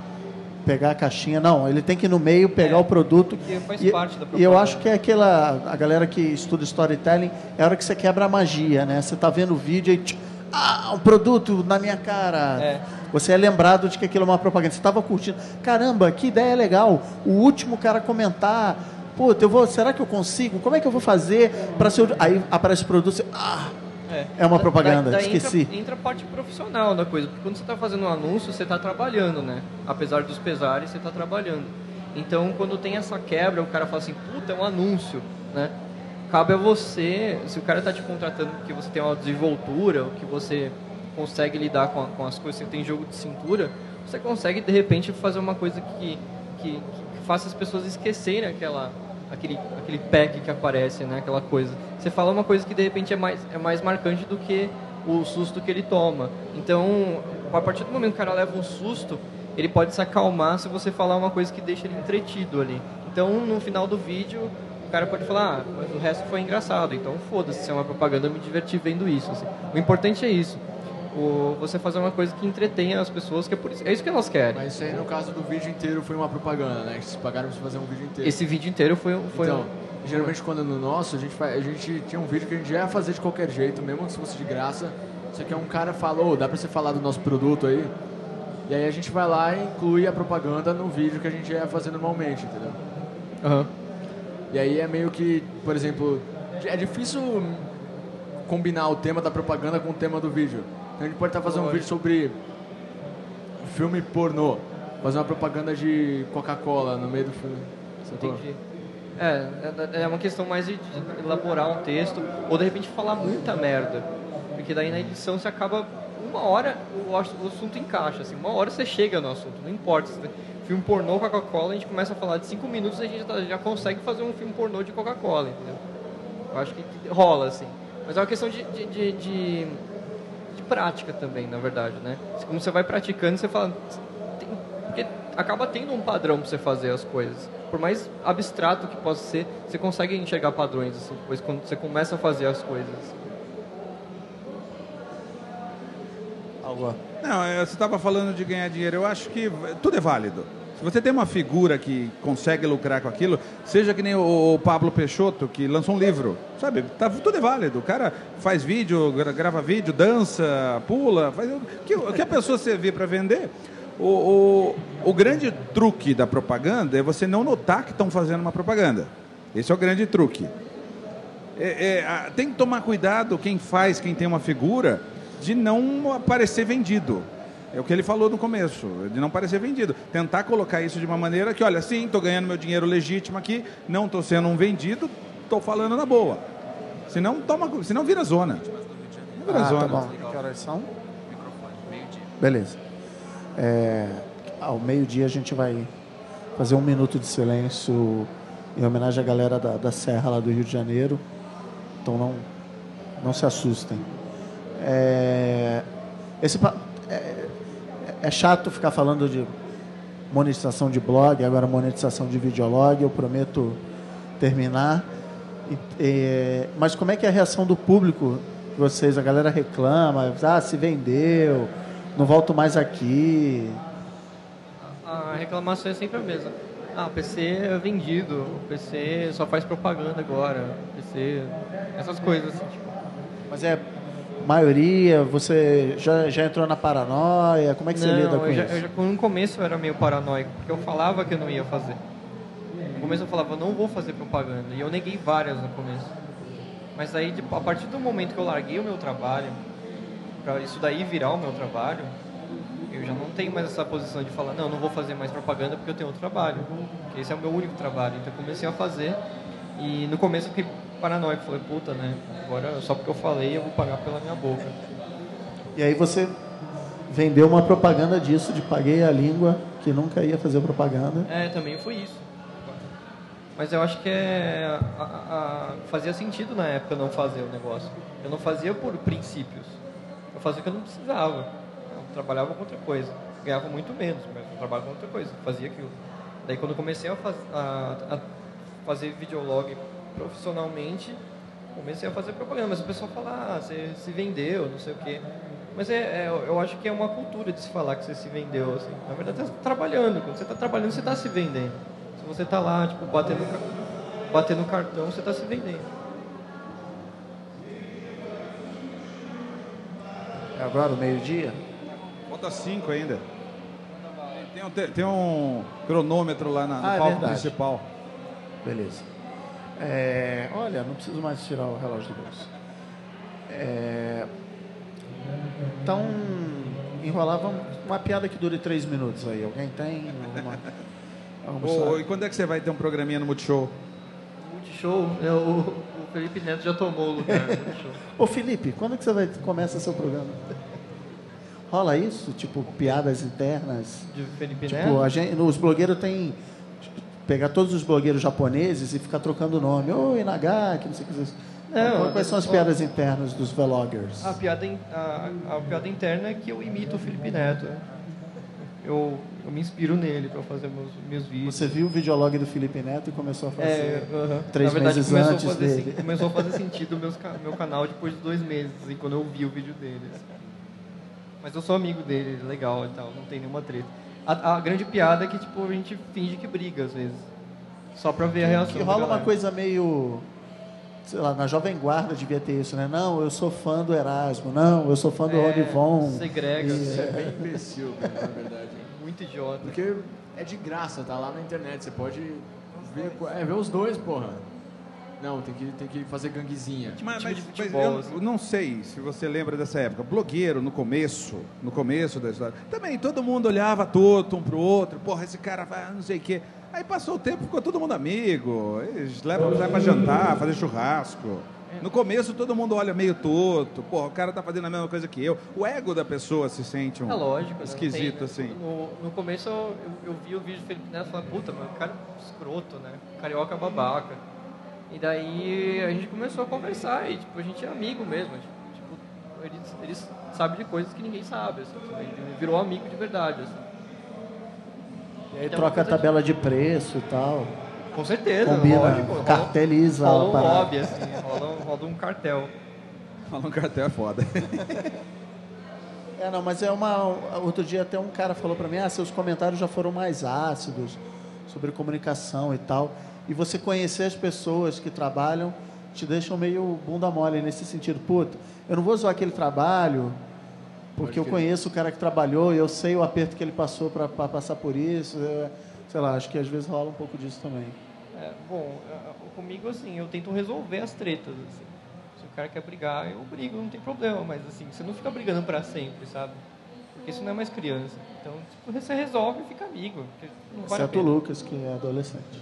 pegar a caixinha. Não, ele tem que ir no meio pegar É, o produto. porque faz E, parte da e eu acho que é aquela. A galera que estuda storytelling é a hora que você quebra a magia, né? Você tá vendo o vídeo e. tch, Ah, um produto na minha cara. É. Você é lembrado de que aquilo é uma propaganda. Você estava curtindo. Caramba, que ideia legal. O último cara comentar. Puta, eu vou. Será que eu consigo? Como é que eu vou fazer para ser. Aí aparece o produto. Você, ah, É uma propaganda, daí esqueci. Entra, entra a parte profissional da coisa, porque quando você está fazendo um anúncio, você está trabalhando, né? Apesar dos pesares, você está trabalhando. Então, quando tem essa quebra, o cara fala assim, puta, é um anúncio, né? Cabe a você, se o cara está te contratando porque você tem uma desenvoltura, que você consegue lidar com, com as coisas, você tem jogo de cintura, você consegue, de repente, fazer uma coisa que, que, que faça as pessoas esquecerem aquela, aquele, aquele pack que aparece, né? Aquela coisa. Você fala uma coisa que de repente é mais, é mais marcante do que o susto que ele toma. Então, a partir do momento que o cara leva um susto, ele pode se acalmar se você falar uma coisa que deixa ele entretido ali. Então, no final do vídeo, o cara pode falar, ah, mas o resto foi engraçado. Então, foda-se, se é uma propaganda, eu me diverti vendo isso. assim. O importante é isso. O, você fazer uma coisa que entretenha as pessoas, que é, por isso, é isso que elas querem. Mas isso aí no caso do vídeo inteiro foi uma propaganda, né? Que vocês pagaram pra fazer um vídeo inteiro. Esse vídeo inteiro foi, foi então, um- geralmente quando é no nosso, a gente, faz, a gente tinha um vídeo que a gente já ia fazer de qualquer jeito, mesmo que se fosse de graça. Só que um cara falou, dá pra você falar do nosso produto aí? E aí a gente vai lá e inclui a propaganda no vídeo que a gente ia fazer normalmente, entendeu? Aham. E aí é meio que, por exemplo, é difícil combinar o tema da propaganda com o tema do vídeo. Então a gente pode estar fazendo um vídeo sobre filme pornô, fazer uma propaganda de Coca-Cola no meio do filme. sacou? Entendi. É, é- é uma questão mais de elaborar um texto, ou de repente falar muita merda. Porque daí na edição você acaba. Uma hora o, o assunto encaixa, assim, uma hora você chega no assunto, não importa. Se filme pornô Coca-Cola, a gente começa a falar de cinco minutos e a gente já, já consegue fazer um filme pornô de Coca-Cola, entendeu? Eu acho que que rola, assim. Mas é uma questão de, de, de, de- de prática também, na verdade, né? Como você vai praticando, você fala. tem- porque acaba tendo um padrão para você fazer as coisas. Por mais abstrato que possa ser, você consegue enxergar padrões, assim, depois quando você começa a fazer as coisas. Algo. Não, é, você estava falando de ganhar dinheiro. Eu acho que tudo é válido. Se você tem uma figura que consegue lucrar com aquilo, seja que nem o, Pablo Peixoto, que lançou um livro, sabe? Tá, tudo é válido. O cara faz vídeo, gra- grava vídeo, dança, pula, faz o que, o que a pessoa servir para vender. O, o, o grande truque da propaganda é você não notar que estão fazendo uma propaganda. Esse é o grande truque. É, é, tem que tomar cuidado quem faz, quem tem uma figura, de não parecer vendido. É o que ele falou no começo, de não parecer vendido. Tentar colocar isso de uma maneira que, olha, sim, estou ganhando meu dinheiro legítimo aqui, não estou sendo um vendido, estou falando na boa. Senão, toma, senão vira zona. Não vira Ah, zona. tá bom. Que horas são? Beleza. É, ao meio-dia a gente vai fazer um minuto de silêncio em homenagem à galera da, da Serra lá do Rio de Janeiro. Então não, não se assustem. É, esse, é, é chato ficar falando de monetização de blog, agora monetização de videolog. Eu prometo terminar. É, mas como é que é a reação do público? de Vocês, a galera reclama, ah, se vendeu, não volto mais aqui. A reclamação é sempre a mesma. Ah, o PC é vendido, o PC só faz propaganda agora, o PC... Essas coisas, assim, tipo... Mas é maioria, você já, já entrou na paranoia? Como é que você lida com eu já, isso? eu já- no começo eu era meio paranoico, porque eu falava que eu não ia fazer. No começo eu falava, não vou fazer propaganda, e eu neguei várias no começo. Mas aí, tipo, a partir do momento que eu larguei o meu trabalho, pra isso daí virar o meu trabalho, eu já não tenho mais essa posição de falar, não, não vou fazer mais propaganda porque eu tenho outro trabalho. Porque esse é o meu único trabalho. Então eu comecei a fazer, e no começo eu fiquei paranoico, falei, puta, né, agora só porque eu falei eu vou pagar pela minha boca. E aí você vendeu uma propaganda disso, de paguei a língua, que nunca ia fazer propaganda. É, também foi isso. Mas eu acho que é, a- a- fazia sentido na época não fazer o negócio. Eu não fazia por princípios. Eu fazia o que eu não precisava. Eu trabalhava com outra coisa. Ganhava muito menos, mas eu trabalhava com outra coisa. Fazia aquilo. Daí quando eu comecei a, faz, a, a fazer videolog profissionalmente, comecei a fazer propaganda. Mas o pessoal fala, ah, você se vendeu, não sei o quê. Mas é, é, eu acho que é uma cultura de se falar que você se vendeu, assim. Na verdade, você está trabalhando. Quando você está trabalhando, você está se vendendo. Se você está lá, tipo, batendo, batendo cartão, você está se vendendo. É agora o meio-dia? Falta cinco ainda. Tem um, tem um cronômetro lá na, no Ah, é palco verdade. principal. Beleza. É, olha, não preciso mais tirar o relógio do bolso. É, então, enrolava uma piada que dure três minutos aí. Alguém tem? Uma, vamos Ô, lá. e quando é que você vai ter um programinha no Multishow? Multishow, é, o, o Felipe Neto já tomou o lugar no Multishow. Ô Felipe, quando que você vai começa seu programa? Rola isso? Tipo, piadas internas? De Felipe Tipo, Neto? a gente, os blogueiros têm. Pegar todos os blogueiros japoneses e ficar trocando nome. Oi, Nagaki, não sei o que. Não, Quais são as piadas internas dos vloggers? A piada, in- a, a piada interna é que eu imito o Felipe Neto. Eu, eu me inspiro nele para fazer meus, meus vídeos. Você viu o videolog do Felipe Neto e começou a fazer. É, aham. três Na verdade, meses antes fazer, dele. Começou a fazer sentido o meu canal depois de dois meses, assim, quando eu vi o vídeo dele. assim. Mas eu sou amigo dele, legal e tal, não tem nenhuma treta. A, a grande piada é que tipo, a gente finge que briga às vezes. Só pra ver a reação. Que da rola uma coisa meio. Sei lá, na Jovem Guarda devia ter isso, né? Não, eu sou fã do Erasmo. Não, eu sou fã do É, Rony Von. Segrega, E- É bem imbecil, cara, na verdade. muito idiota. Porque é de graça, tá lá na internet. Você pode ver, é, ver os dois, porra. Não, tem que, tem que fazer ganguezinha. Mas, mas- de mas futebol, eu assim. não sei se você lembra dessa época. Blogueiro, no começo, no começo da história, também todo mundo olhava torto um pro outro. Porra, esse cara vai não sei o quê. Aí passou o tempo, ficou todo mundo amigo. Eles levam sai pra jantar, fazer churrasco. No começo todo mundo olha meio torto. Porra, o cara tá fazendo a mesma coisa que eu. O ego da pessoa se sente um É lógico. né? esquisito, Tem- assim. No, no começo eu, eu, eu vi o vídeo do Felipe Neto e falei, puta, mano, cara é escroto, né? Carioca babaca. E daí a gente começou a conversar e tipo, a gente é amigo mesmo. Tipo, tipo, eles, eles sabem de coisas que ninguém sabe, assim, sabe? Ele virou amigo de verdade, assim. E aí Tem troca a coisa de- tabela de preço e tal. Com certeza, Combina, lógico. rola- carteliza rola a um lobby, assim, rola, rola um cartel. Falar um cartel é foda. É, não, mas é uma. Outro dia até um cara falou pra mim: ah, seus comentários já foram mais ácidos sobre comunicação e tal. E você conhecer as pessoas que trabalham te deixam meio bunda mole nesse sentido. Puta, eu não vou zoar aquele trabalho porque eu conheço o cara que trabalhou e eu sei o aperto que ele passou para passar por isso. É, sei lá, acho que às vezes rola um pouco disso também. É, bom, é, comigo assim, eu tento resolver as tretas. Assim. Se o cara quer brigar, eu brigo, não tem problema. Mas assim, você não fica brigando pra sempre, sabe? Porque isso não é mais criança. Então, tipo, você resolve e fica amigo. Não vale Exceto o. Lucas, que é adolescente.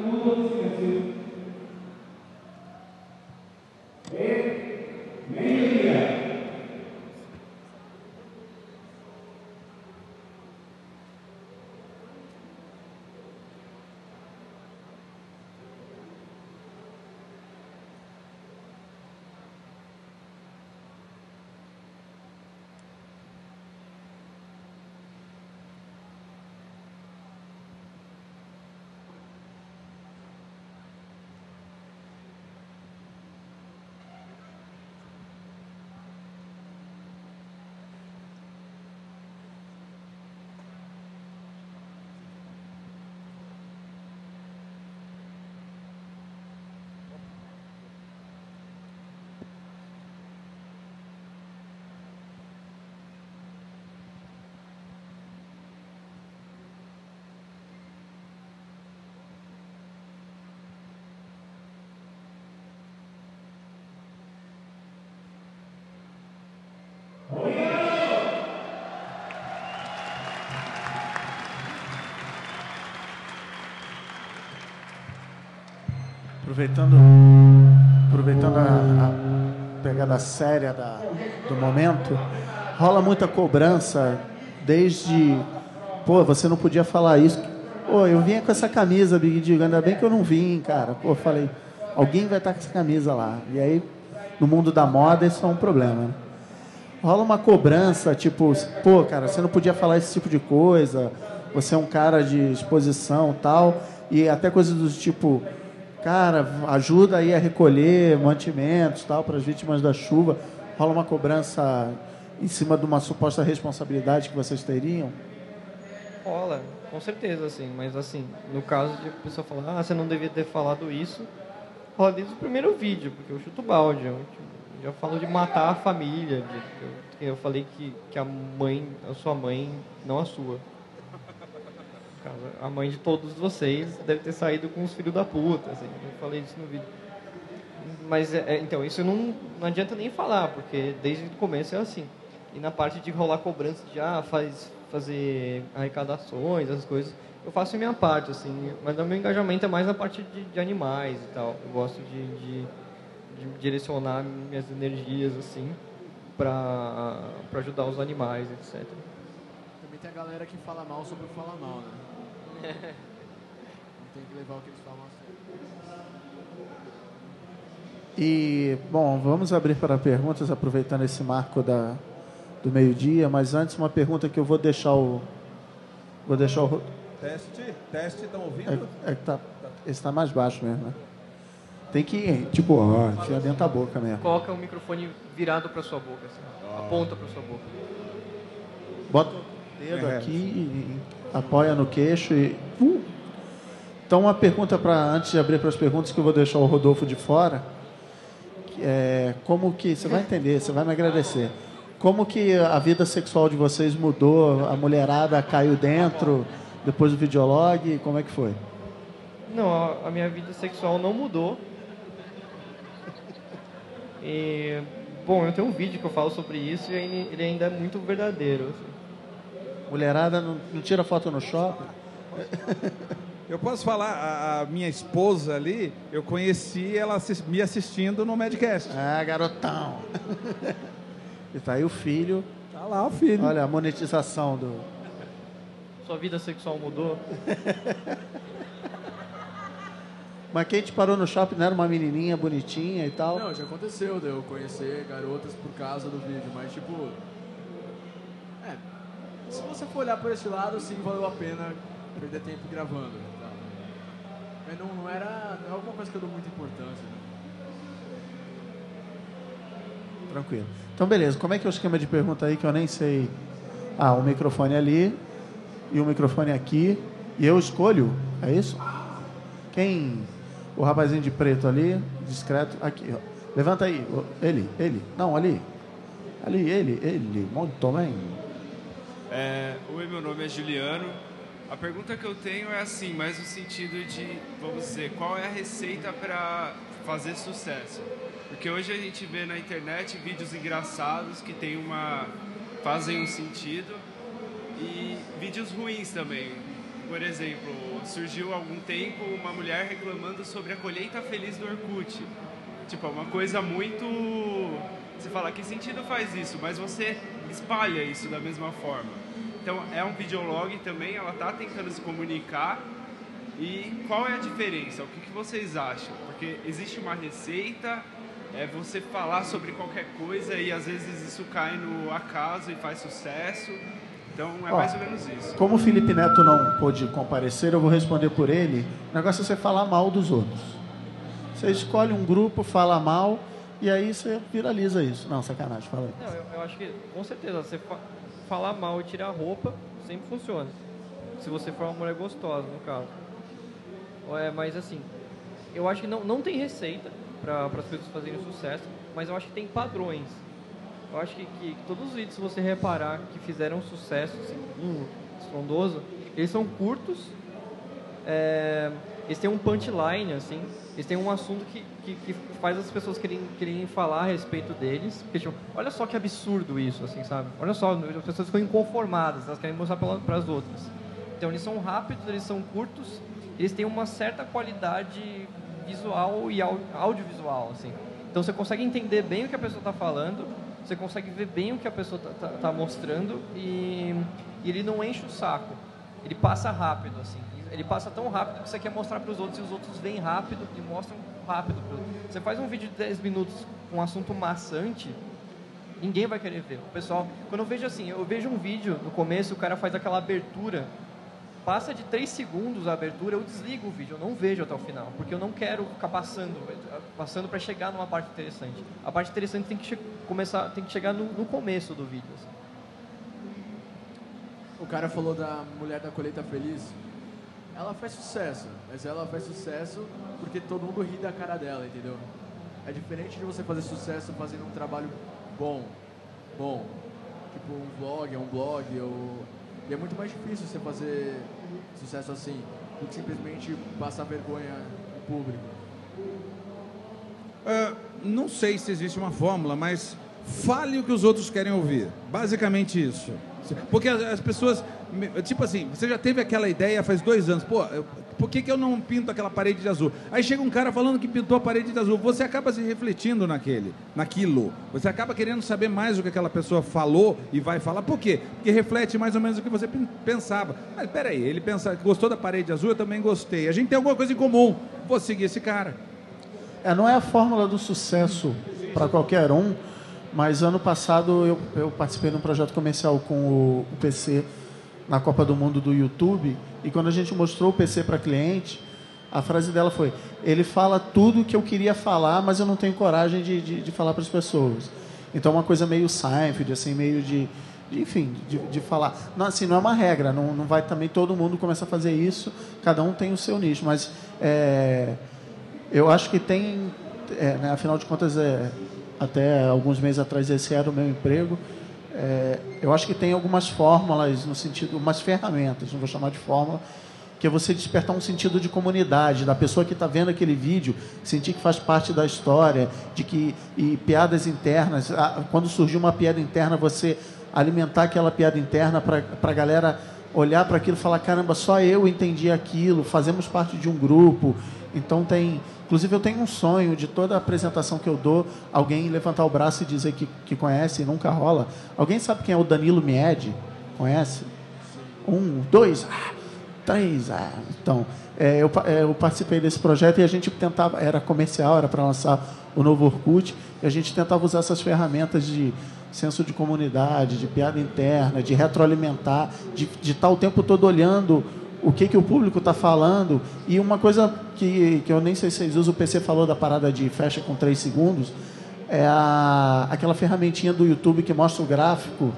Aproveitando, aproveitando a, a pegada séria da, do momento, rola muita cobrança desde, pô, você não podia falar isso. Pô, eu vinha com essa camisa, Big Digo, ainda bem que eu não vim, cara. Pô, falei, alguém vai estar com essa camisa lá. E aí, no mundo da moda, isso é um problema. Né? Rola uma cobrança, tipo, pô, cara, você não podia falar esse tipo de coisa, você é um cara de exposição tal, e até coisas do tipo, cara, ajuda aí a recolher mantimentos tal para as vítimas da chuva. Rola uma cobrança em cima de uma suposta responsabilidade que vocês teriam? Rola, com certeza, assim. Mas, assim, no caso de a pessoa falar, ah, você não devia ter falado isso, rola desde o primeiro vídeo, porque eu chuto balde. Eu, já falo de matar a família. De, eu, eu falei que, que a mãe, a sua mãe, não a sua. A mãe de todos vocês deve ter saído com os filhos da puta, assim. Eu falei isso no vídeo. Mas, é, é, então, isso não, não adianta nem falar, porque desde o começo é assim. E na parte de rolar cobrança de, ah, faz, fazer arrecadações, essas coisas, eu faço a minha parte, assim. Mas o meu engajamento é mais na parte de, de animais e tal. Eu gosto de, de, de direcionar minhas energias, assim, para ajudar os animais, etc. Também tem a galera que fala mal sobre o fala mal, né? Tem que levar o que eles falam a E, bom, vamos abrir para perguntas, aproveitando esse marco da, do meio-dia, mas antes uma pergunta que eu vou deixar o. Vou deixar o. Teste, teste, estão ouvindo? É, é que tá, esse está mais baixo mesmo, né? Tem que, tipo, ó, enfiar dentro da boca mesmo. Coloca o microfone virado para sua boca, assim. Aponta para sua boca. Bota o dedo é. aqui e apoia no queixo e. Uh. Então, uma pergunta para antes de abrir para as perguntas que eu vou deixar o Rodolfo de fora. É, como que você vai entender, você vai me agradecer. Como que a vida sexual de vocês mudou? A mulherada caiu dentro depois do videolog? Como é que foi? Não, a minha vida sexual não mudou. E, bom, eu tenho um vídeo que eu falo sobre isso e ele ainda é muito verdadeiro. Assim. Mulherada não, não tira foto no shopping? Eu posso falar, a, a, minha esposa ali, eu conheci ela assist, me assistindo no Medcast. Ah, garotão. e tá aí o filho. Tá lá o filho. Olha a monetização do. Sua vida sexual mudou? Mas quem te parou no shopping não era uma menininha bonitinha e tal? Não, já aconteceu de eu conhecer garotas por causa do vídeo, mas tipo, se você for olhar por esse lado, sim, valeu a pena perder tempo gravando. Tá? Mas não, não, era é alguma coisa que eu dou muita importância. Né? Tranquilo. Então, beleza. Como é que é o esquema de pergunta aí que eu nem sei? Ah, o microfone ali e o microfone aqui. E eu escolho, é isso? Quem? O rapazinho de preto ali, discreto, aqui. Ó. Levanta aí. Ele, ele. Não, ali. Ali, ele, ele. Muito bem. É, Oi, meu nome é Juliano. A pergunta que eu tenho é assim, mais no sentido de, vamos dizer, qual é a receita para fazer sucesso? Porque hoje a gente vê na internet vídeos engraçados que tem uma fazem um sentido e vídeos ruins também. Por exemplo, surgiu há algum tempo uma mulher reclamando sobre a colheita feliz do Orkut. Tipo, é uma coisa muito você fala que sentido faz isso, mas você espalha isso da mesma forma. Então é um videolog também, ela está tentando se comunicar. E qual é a diferença? O que, que vocês acham? Porque existe uma receita, é você falar sobre qualquer coisa e às vezes isso cai no acaso e faz sucesso. Então é Ó, mais ou menos isso. Como o Felipe Neto não pôde comparecer, eu vou responder por ele. O negócio é você falar mal dos outros. Você escolhe um grupo, fala mal e aí você viraliza isso. Não, sacanagem, fala aí. Não, eu, eu acho que, com certeza, você fa falar mal e tirar a roupa sempre funciona. Se você for uma mulher gostosa, no caso. É, mas assim, eu acho que não, não tem receita para as pessoas fazerem sucesso, mas eu acho que tem padrões. Eu acho que, que, todos os vídeos, se você reparar, que fizeram sucesso, assim, um estrondoso, eles são curtos, é, eles têm um punchline, assim, eles têm um assunto que, que, que faz as pessoas querem, querem falar a respeito deles. Porque, tipo, olha só que absurdo isso, assim, sabe? Olha só, as pessoas ficam inconformadas, elas querem mostrar para as outras. Então, eles são rápidos, eles são curtos, eles têm uma certa qualidade visual e audiovisual, assim. Então, você consegue entender bem o que a pessoa está falando, você consegue ver bem o que a pessoa está tá, tá mostrando e, e ele não enche o saco. Ele passa rápido, assim. Ele passa tão rápido que você quer mostrar para os outros e os outros vêm rápido e mostram rápido. Você faz um vídeo de 10 minutos com um assunto maçante, ninguém vai querer ver. O pessoal, quando eu vejo assim, eu vejo um vídeo no começo, o cara faz aquela abertura passa de 3 segundos a abertura, eu desligo o vídeo, eu não vejo até o final, porque eu não quero ficar passando, passando para chegar numa parte interessante. A parte interessante tem que começar, tem que chegar no, no começo do vídeo. Assim. O cara falou da mulher da colheita feliz. Ela faz sucesso, mas ela faz sucesso porque todo mundo ri da cara dela, entendeu? É diferente de você fazer sucesso fazendo um trabalho bom, bom, tipo um vlog, um blog ou e é muito mais difícil você fazer sucesso assim do que simplesmente passar vergonha no público. Uh, não sei se existe uma fórmula, mas fale o que os outros querem ouvir. Basicamente isso. Porque as, as pessoas, tipo assim, você já teve aquela ideia faz dois anos, pô, eu, por que, que eu não pinto aquela parede de azul? Aí chega um cara falando que pintou a parede de azul. Você acaba se refletindo naquele, naquilo. Você acaba querendo saber mais o que aquela pessoa falou e vai falar. Por quê? Porque reflete mais ou menos o que você pensava. Mas peraí, ele pensa, gostou da parede azul, eu também gostei. A gente tem alguma coisa em comum. Vou seguir esse cara. É, não é a fórmula do sucesso para qualquer um, mas ano passado eu, eu participei de um projeto comercial com o, o PC na Copa do Mundo do YouTube e quando a gente mostrou o PC para cliente, a frase dela foi: ele fala tudo que eu queria falar, mas eu não tenho coragem de, de, de falar para as pessoas. Então, é uma coisa meio Seinfeld, assim, meio de, de enfim, de, de, falar. Não, assim, não é uma regra, não, não vai também todo mundo começar a fazer isso, cada um tem o seu nicho, mas é, eu acho que tem, é, né, afinal de contas, é, até alguns meses atrás esse era o meu emprego, é, eu acho que tem algumas fórmulas, no sentido, umas ferramentas, não vou chamar de fórmula, que é você despertar um sentido de comunidade, da pessoa que está vendo aquele vídeo, sentir que faz parte da história, de que e piadas internas, quando surgiu uma piada interna, você alimentar aquela piada interna para a galera olhar para aquilo e falar caramba, só eu entendi aquilo, fazemos parte de um grupo, então tem Inclusive, eu tenho um sonho de toda apresentação que eu dou, alguém levantar o braço e dizer que, que conhece, nunca rola. Alguém sabe quem é o Danilo Mied? Conhece? Um, dois, ah, três. Ah. Então, é, eu, é, eu, participei desse projeto e a gente tentava, era comercial, era para lançar o novo Orkut, e a gente tentava usar essas ferramentas de senso de comunidade, de piada interna, de retroalimentar, de, de estar o tempo todo olhando o que, que o público está falando. E uma coisa que, que eu nem sei se vocês usam, o PC falou da parada de fecha com 3 segundos, é a, aquela ferramentinha do YouTube que mostra o gráfico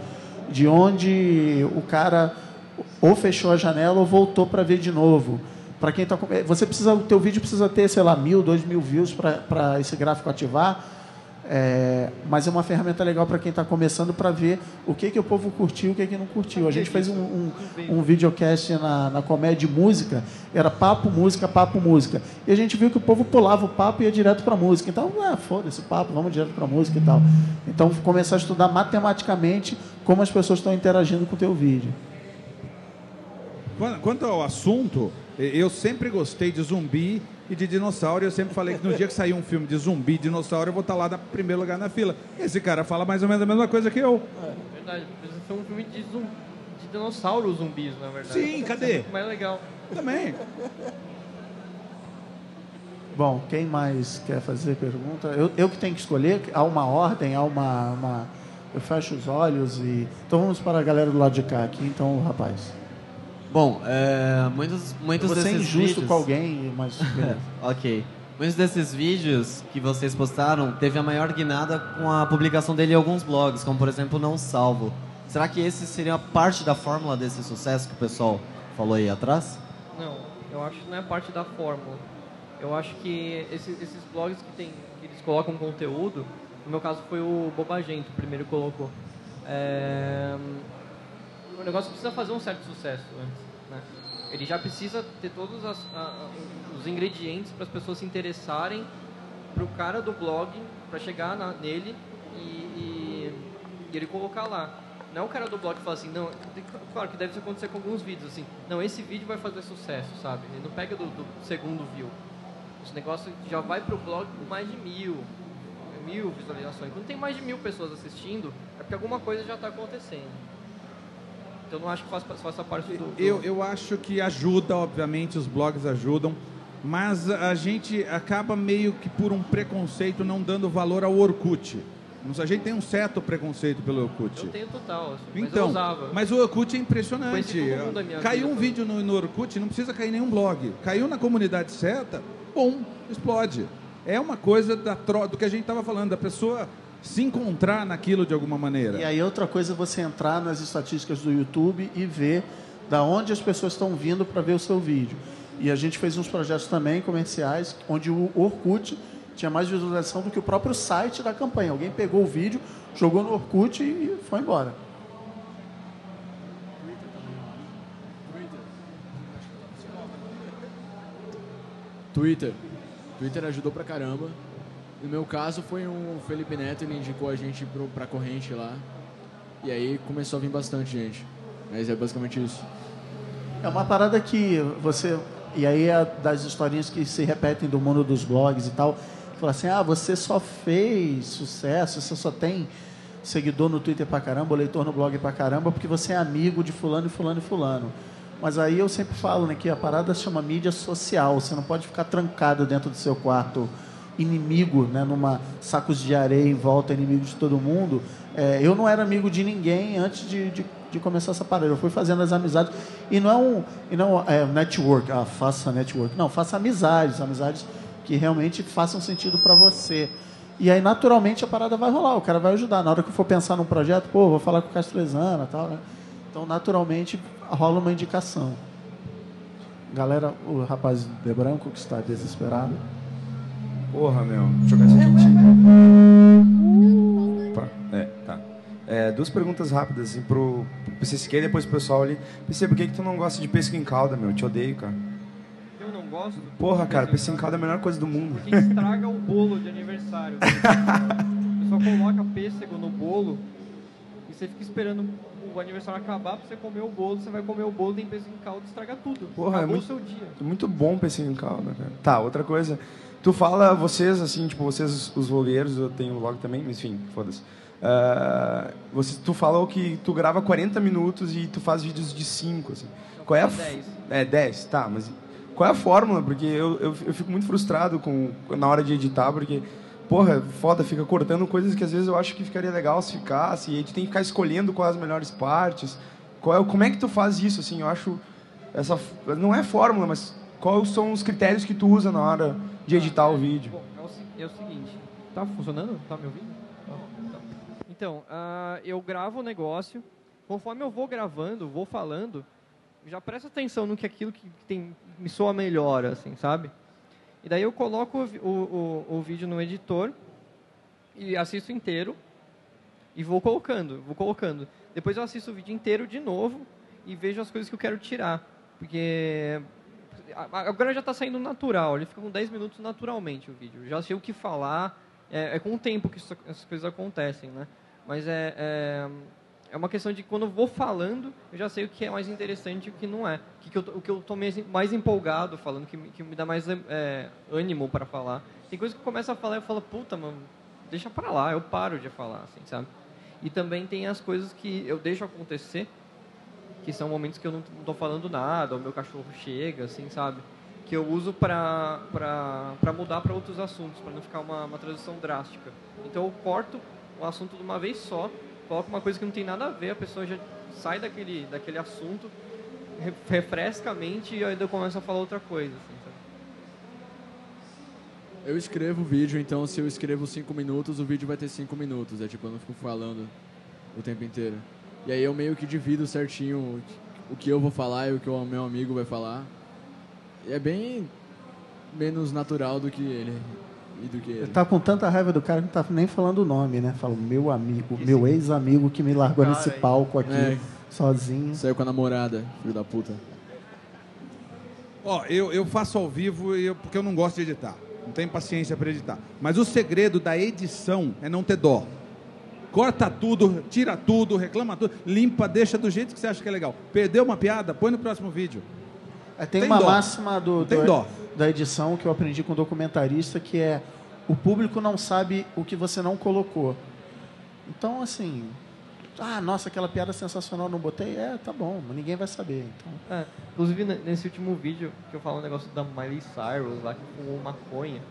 de onde o cara ou fechou a janela ou voltou para ver de novo. Para quem está você precisa o teu vídeo precisa ter sei lá mil, dois mil views para esse gráfico ativar é, mas é uma ferramenta legal para quem está começando para ver o que, que o povo curtiu o que, que não curtiu. A gente fez um, um, um videocast na, na comédia de música, era papo, música, papo, música. E a gente viu que o povo pulava o papo e ia direto para música. Então, ah, foda-se papo, vamos direto para música e tal. Então, começar a estudar matematicamente como as pessoas estão interagindo com o teu vídeo. Quanto ao assunto, eu sempre gostei de zumbi e de dinossauro. E eu sempre falei que no dia que sair um filme de zumbi dinossauro, eu vou estar lá no primeiro lugar na fila. Esse cara fala mais ou menos a mesma coisa que eu. É, verdade. Precisa ser um filme de, zumbi, de dinossauros zumbis, na verdade. Sim, cadê? É mais legal. Também. Bom, quem mais quer fazer pergunta? Eu, eu que tenho que escolher. Há uma ordem, há uma, uma... Eu fecho os olhos e... Então vamos para a galera do lado de cá aqui. Então, rapaz. Bom, é, muitos, muitos Você desses é injusto vídeos... com alguém, mas... ok. Muitos desses vídeos que vocês postaram teve a maior guinada com a publicação dele em alguns blogs, como por exemplo Não Salvo. Será que esse seria parte da fórmula desse sucesso que o pessoal falou aí atrás? Não, eu acho que não é parte da fórmula. Eu acho que esses, esses blogs que, tem, que eles colocam conteúdo, no meu caso foi o Bobagento, o primeiro que colocou. É, o negócio precisa fazer um certo sucesso antes. Né? Ele já precisa ter todos as, a, os ingredientes para as pessoas se interessarem para o cara do blog, para chegar na, nele e, e, e, ele colocar lá. Não é o cara do blog que fala assim, não, claro que deve acontecer com alguns vídeos, assim, não, esse vídeo vai fazer sucesso, sabe? Ele não pega do, do segundo view. Esse negócio já vai para o blog com mais de mil. mil visualizações. Quando tem mais de mil pessoas assistindo, é porque alguma coisa já está acontecendo. Então não acho que faça, faça parte do, do... Eu, eu acho que ajuda, obviamente, os blogs ajudam, mas a gente acaba meio que por um preconceito não dando valor ao Orkut. A gente tem um certo preconceito pelo Orkut. Eu tenho total, assim, mas Então, eu usava. mas o Orkut é impressionante. Caiu um vídeo no, no Orkut, não precisa cair nenhum blog. Caiu na comunidade certa, bom, explode. É uma coisa da tro- do que a gente estava falando, da pessoa se encontrar naquilo de alguma maneira. E aí outra coisa é você entrar nas estatísticas do YouTube e ver da onde as pessoas estão vindo para ver o seu vídeo. E a gente fez uns projetos também comerciais onde o Orkut tinha mais visualização do que o próprio site da campanha. Alguém pegou o vídeo, jogou no Orkut e foi embora. Twitter. Twitter ajudou pra caramba. No meu caso foi um Felipe Neto, ele indicou a gente pro, pra corrente lá. E aí começou a vir bastante gente. Mas é basicamente isso. É uma parada que você. E aí é das historinhas que se repetem do mundo dos blogs e tal. Fala assim: ah, você só fez sucesso, você só tem seguidor no Twitter pra caramba, leitor no blog pra caramba, porque você é amigo de fulano e fulano e fulano. Mas aí eu sempre falo né, que a parada se chama mídia social. Você não pode ficar trancado dentro do seu quarto inimigo, né, numa sacos de areia em volta, inimigo de todo mundo. É, eu não era amigo de ninguém antes de, de, de começar essa parada. Eu fui fazendo as amizades. E não é um, e não é network, ah, faça network. Não, faça amizades, amizades que realmente façam sentido para você. E aí, naturalmente, a parada vai rolar, o cara vai ajudar. Na hora que eu for pensar num projeto, pô, vou falar com o Castrezana tal, né? Então, naturalmente, rola uma indicação. Galera, o rapaz de branco que está desesperado. Porra, meu. Deixa eu jogar isso aqui. Opa, É, tá. É, duas perguntas rápidas, assim, pro, pro PC Siqueira e depois pro pessoal ali. PC, por que, que tu não gosta de pesca em calda, meu? Eu te odeio, cara. Eu não gosto. Porra, cara, pesca em calda é a melhor coisa do mundo. Porque estraga o bolo de aniversário. O pessoal coloca pêssego no bolo e você fica esperando o aniversário acabar pra você comer o bolo. Você vai comer o bolo, tem pêssego em caldo, estraga tudo. Porra, é Acabou muito- o seu dia. É muito bom pesca em calda, cara. Tá, outra coisa. Tu fala, vocês, assim, tipo, vocês, os vlogueiros, eu tenho vlog também, mas enfim, foda-se. Ah, você, tu falou que tu grava 40 minutos e tu faz vídeos de 5, assim. Qual é a... f- 10. É, 10, tá, mas qual é a fórmula? Porque eu, eu, eu fico muito frustrado com, na hora de editar, porque, porra, foda, fica cortando coisas que às vezes eu acho que ficaria legal se ficasse, e aí tu tem que ficar escolhendo quais as melhores partes. Qual é, como é que tu faz isso, assim? Eu acho... Essa, não é fórmula, mas quais são os critérios que tu usa na hora de editar o vídeo? Bom, é o, é o seguinte. Tá funcionando? Tá me ouvindo? Então, ah, eu gravo o negócio. Conforme eu vou gravando, vou falando, já presta atenção no que aquilo que tem, me soa melhor, assim, sabe? E daí eu coloco o, o, o, o vídeo no editor e assisto inteiro e vou colocando, vou colocando. Depois eu assisto o vídeo inteiro de novo e vejo as coisas que eu quero tirar. Porque agora já está saindo natural, ele fica com 10 minutos naturalmente o vídeo. Já sei o que falar, é, é com o tempo que isso- essas coisas acontecem, né? Mas é, é, é uma questão de quando eu vou falando, eu já sei o que é mais interessante e o que não é. O que, eu, tô- que eu estou mais, empolgado falando, que, que me dá mais é, ânimo para falar. Tem coisa que eu começo a falar e eu falo, puta, mano, deixa pra lá, eu paro de falar, assim, sabe? E também tem as coisas que eu deixo acontecer, que são momentos que eu não estou falando nada, o meu cachorro chega, assim, sabe? Que eu uso para mudar para outros assuntos, para não ficar uma, uma transição drástica. Então eu corto o assunto de uma vez só, coloco uma coisa que não tem nada a ver, a pessoa já sai daquele, daquele assunto, re- refresca a mente e eu começo a falar outra coisa. Assim? Eu escrevo o vídeo, então se eu escrevo 5 minutos, o vídeo vai ter 5 minutos. É tipo, eu não fico falando o tempo inteiro. E aí eu meio que divido certinho o que- eu vou falar e o que o meu amigo vai falar. E é bem menos natural do que ele. E do que ele. Tá com tanta raiva do cara que não tá nem falando o nome, né? Fala, meu amigo, meu ex-amigo que me largou Cara nesse aí. palco aqui, É. sozinho. Saiu com a namorada, filho da puta. Ó, eu, eu faço ao vivo eu- porque eu não gosto de editar. Não tenho paciência para editar. Mas o segredo da edição é não ter dó. Corta tudo, tira tudo, reclama tudo, limpa, deixa do jeito que você acha que é legal. Perdeu uma piada? Põe no próximo vídeo. É, tem, Tem uma dó. máxima do, Tem do- dó. da edição que eu aprendi com um documentarista que é o público não sabe o que você não colocou. Então, assim, ah, nossa, aquela piada sensacional não botei, é, tá bom, mas ninguém vai saber. Então. É, inclusive, ne- nesse último vídeo que eu falo um negócio da Miley Cyrus lá, que fumou maconha,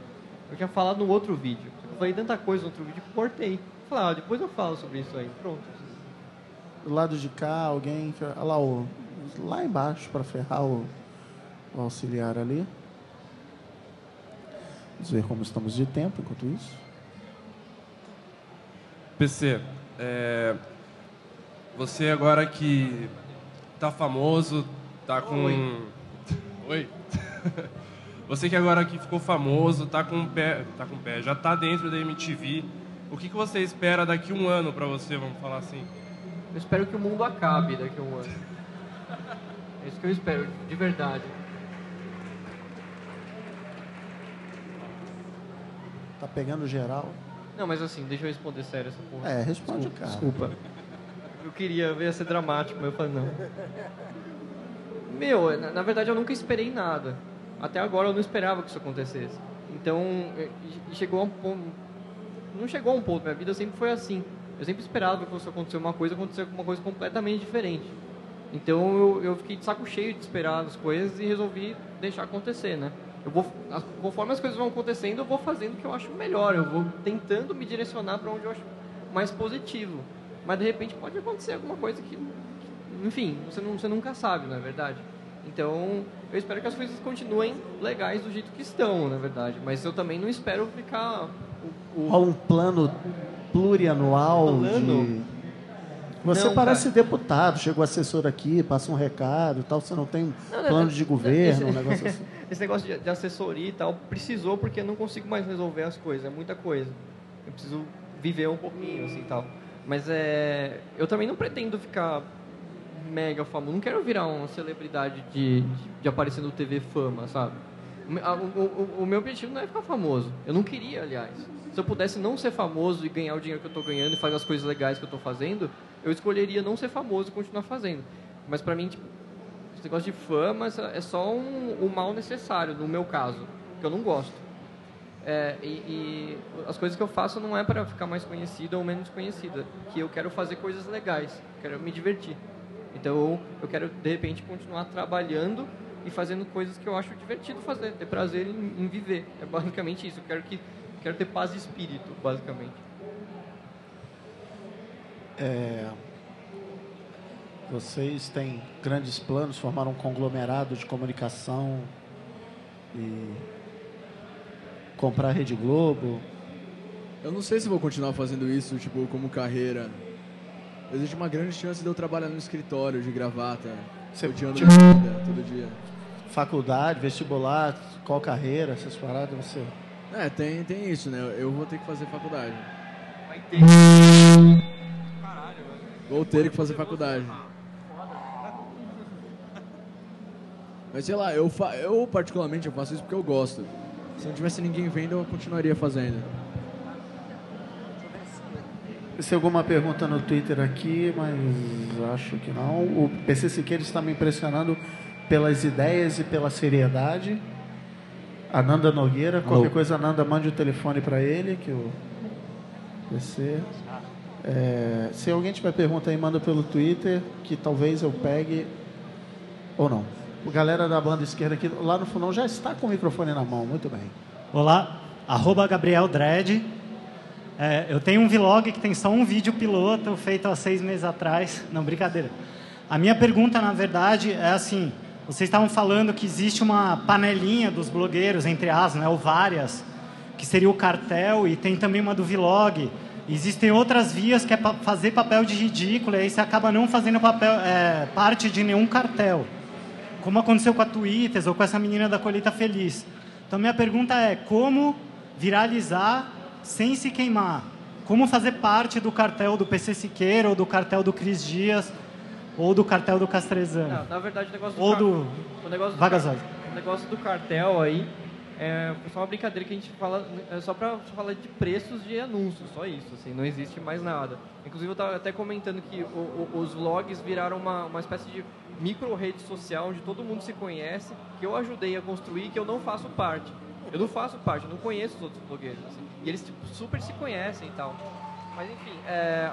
eu tinha falado no outro vídeo. Eu falei tanta coisa no outro vídeo que cortei. Falei, ah, depois eu falo sobre isso aí. Pronto. Do lado de cá, alguém. Olha lá, o, lá embaixo, para ferrar o, o auxiliar ali. Vamos ver como estamos de tempo enquanto isso. PC, é, você agora que tá famoso, tá com. Oi. Oi. Você que agora que ficou famoso, tá com o pé, tá com o pé, já tá dentro da MTV. O que, que você espera daqui um ano pra você, vamos falar assim? Eu espero que o mundo acabe daqui a um ano. É isso que eu espero, de verdade. Tá pegando geral. Não, mas assim, deixa eu responder sério essa porra. É, responde, desculpa, cara. Desculpa. Eu queria, eu ia ser dramático, mas eu falei não. Meu, na, na verdade eu nunca esperei nada. Até agora eu não esperava que isso acontecesse. Então, e chegou a um ponto. Não chegou a um ponto, minha vida sempre foi assim. Eu sempre esperava que fosse acontecer uma coisa, acontecer uma coisa completamente diferente. Então eu, eu fiquei de saco cheio de esperar as coisas e resolvi deixar acontecer, né? Eu vou, conforme as coisas vão acontecendo, eu vou fazendo o que eu acho melhor. Eu vou tentando me direcionar para onde eu acho mais positivo. Mas de repente pode acontecer alguma coisa que, que- enfim, você, não, você nunca sabe, não é verdade? Então eu espero que as coisas continuem legais do jeito que estão, na verdade. Mas eu também não espero ficar Rola um plano plurianual Plano? de. Você Não, parece cara. deputado, chegou assessor aqui, passa um recado e tal, você não tem Não, não, plano de governo, esse- um negócio assim. Esse negócio de, de assessoria e tal precisou porque eu não consigo mais resolver as coisas, é muita coisa. Eu preciso viver um pouquinho assim e tal. Mas é, eu também não pretendo ficar mega famoso, não quero virar uma celebridade de, de, de aparecer no TV fama, sabe? O, me- a- o- o- o meu objetivo não é ficar famoso. Eu não queria, aliás. Se eu pudesse não ser famoso e ganhar o dinheiro que eu estou ganhando e fazer as coisas legais que eu estou fazendo, eu escolheria não ser famoso e continuar fazendo. Mas para mim, tipo, esse negócio de fama é só um, um mal necessário, no meu caso, que eu não gosto. É, e, e as coisas que eu faço não é para ficar mais conhecida ou menos conhecida, que eu quero fazer coisas legais, quero me divertir. Então eu quero de repente continuar trabalhando e fazendo coisas que eu acho divertido fazer, ter prazer em, em viver. É basicamente isso. Eu quero que quero ter paz de espírito, basicamente. É, vocês têm grandes planos, formaram um conglomerado de comunicação e comprar a Rede Globo. Eu não sei se vou continuar fazendo isso, tipo, como carreira. Existe uma grande chance de eu trabalhar no escritório de gravata, Você- rodeando tipo- vida todo dia. Faculdade, vestibular, qual carreira, essas paradas, você. É, tem, tem isso, né? Eu vou ter que fazer faculdade. Vai ter. Vou ter que fazer faculdade. Mas sei lá, eu, fa eu particularmente eu faço isso porque eu gosto. Se não tivesse ninguém vendo, eu continuaria fazendo. Tem alguma pergunta no Twitter aqui, mas acho que não. O PC Siqueira está me impressionando pelas ideias e pela seriedade. Ananda Nogueira, qualquer coisa, Ananda, mande o telefone para ele, que o PC. É, se alguém tiver pergunta aí, manda pelo Twitter, que talvez eu pegue ou não. O galera da banda esquerda aqui, lá no fundão, já está com o microfone na mão, muito bem. Olá, arroba Gabriel Dredd. É, eu tenho um vlog que tem só um vídeo piloto feito há seis meses atrás. Não, brincadeira. A minha pergunta, na verdade, é assim: vocês estavam falando que existe uma panelinha dos blogueiros, entre as, né, ou várias, que seria o cartel, e tem também uma do vlog. Existem outras vias que é pa fazer papel de ridículo, e aí você acaba não fazendo papel, é, parte de nenhum cartel como aconteceu com a Twitter ou com essa menina da Colheita Feliz. Então, minha pergunta é: como viralizar sem se queimar? Como fazer parte do cartel do PC Siqueira, ou do cartel do Cris Dias, ou do cartel do Castrezano? Não, na verdade, o negócio do, Ou do o negócio do car- O negócio do cartel aí é só uma brincadeira que a gente fala, é só pra falar de preços de anúncios, só isso, assim, não existe mais nada. Inclusive, eu estava até comentando que o- o- os vlogs viraram uma, uma espécie de micro rede social onde todo mundo se conhece, que eu ajudei a construir que eu não faço parte. Eu não faço parte, eu não conheço os outros blogueiros. assim. e eles tipo, super se conhecem e tal. Mas enfim, é,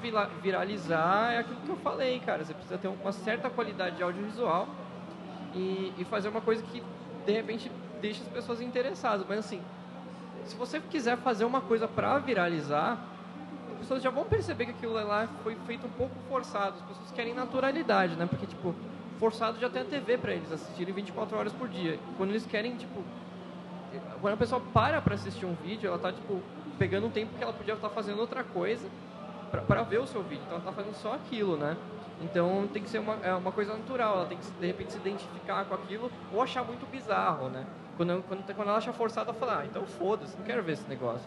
vila- viralizar é aquilo que eu falei, cara. Você precisa ter uma certa qualidade de audiovisual e, e fazer uma coisa que de repente deixa as pessoas interessadas. Mas assim, se você quiser fazer uma coisa pra viralizar, as pessoas já vão perceber que aquilo lá foi feito um pouco forçado. As pessoas querem naturalidade, né? Porque, tipo, forçado já tem a TV pra eles assistirem 24 horas por dia. Quando eles querem, tipo. Quando a pessoa para pra assistir um vídeo, ela tá, tipo, pegando um tempo que ela podia estar fazendo outra coisa pra ver o seu vídeo. Então ela tá fazendo só aquilo, né? Então tem que ser uma, é uma coisa natural, ela tem que de repente se identificar com aquilo ou achar muito bizarro, né? Quando, quando, quando ela acha forçado, ela fala, ah, então foda-se, não quero ver esse negócio.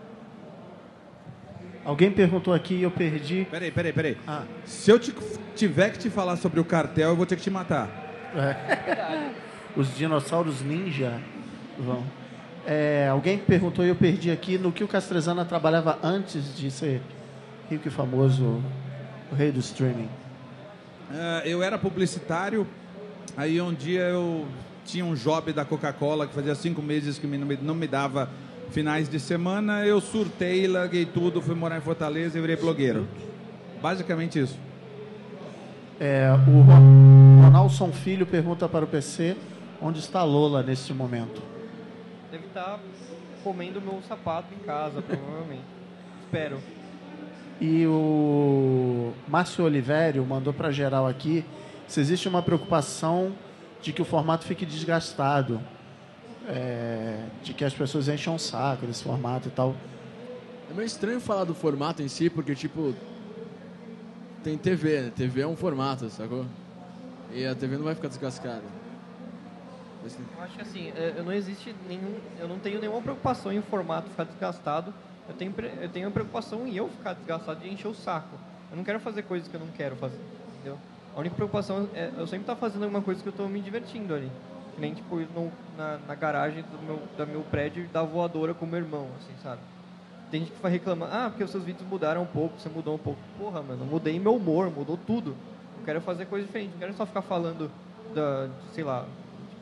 Alguém perguntou aqui e eu perdi. Peraí, peraí, peraí. Ah. Se eu te- tiver que te falar sobre o cartel, eu vou ter que te matar. É. Os dinossauros ninja vão. É, alguém perguntou e eu perdi aqui no que o Castrezana trabalhava antes de ser rico e famoso, o rei do streaming. Ah, eu era publicitário, aí um dia eu tinha um job da Coca-Cola que fazia cinco meses que não me, dava finais de semana, eu surtei, larguei tudo, fui morar em Fortaleza e virei blogueiro. Basicamente isso. É, o Ron- Ronalson Filho pergunta para o PC onde está Lola neste momento. Estar comendo meu sapato em casa, provavelmente. Espero. E o Márcio Olivério mandou para geral aqui se existe uma preocupação de que o formato fique desgastado, é, de que as pessoas encham o saco desse formato e tal. É meio estranho falar do formato em si, porque, tipo, tem TV, né? TV é um formato, sacou? E a TV não vai ficar descascada. Eu acho que assim, é, eu não existe nenhum, eu não tenho nenhuma preocupação em o formato ficar desgastado. Eu tenho, eu tenho preocupação em eu ficar desgastado e encher o saco. Eu não quero fazer coisas que eu não quero fazer, entendeu? A única preocupação é eu sempre estar fazendo alguma coisa que eu estou me divertindo ali. Que nem tipo no- na, na garagem do meu, da meu prédio dar voadora com meu irmão, assim, sabe? Tem gente que vai reclamar, ah, porque os seus vídeos mudaram um pouco, você mudou um pouco. Porra, mano, eu mudei meu humor, mudou tudo. Eu quero fazer coisa diferente, não quero só ficar falando da, de, sei lá,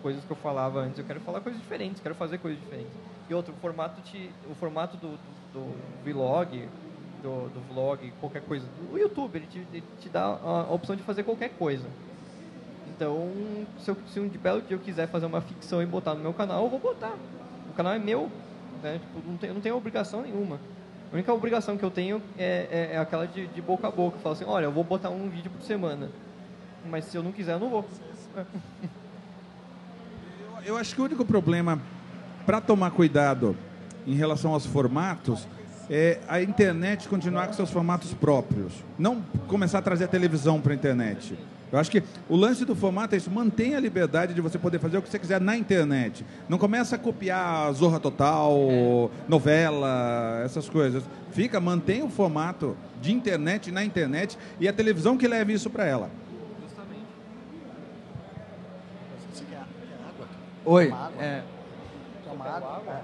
coisas que eu falava antes. Eu quero falar coisas diferentes, quero fazer coisas diferentes. E outro, o formato, te, o formato do, do, do vlog, do, do vlog, qualquer coisa. O YouTube, ele te, ele te dá a, opção de fazer qualquer coisa. Então, se, eu, se um de belo dia eu quiser fazer uma ficção e botar no meu canal, eu vou botar. O canal é meu, né? Tipo, não tem, eu não tenho obrigação nenhuma. A única obrigação que eu tenho é, é, é aquela de, de boca a boca. Falar assim, olha, eu vou botar um vídeo por semana. Mas se eu não quiser, eu não vou. Eu acho que o único problema para tomar cuidado em relação aos formatos é a internet continuar com seus formatos próprios. Não começar a trazer a televisão para a internet. Eu acho que o lance do formato é isso, mantenha a liberdade de você poder fazer o que você quiser na internet. Não começa a copiar Zorra Total, novela, essas coisas. Fica, mantenha o formato de internet na internet e a televisão que leve isso para ela. Você quer, água? Oi, Toma água? é, Toma água? É.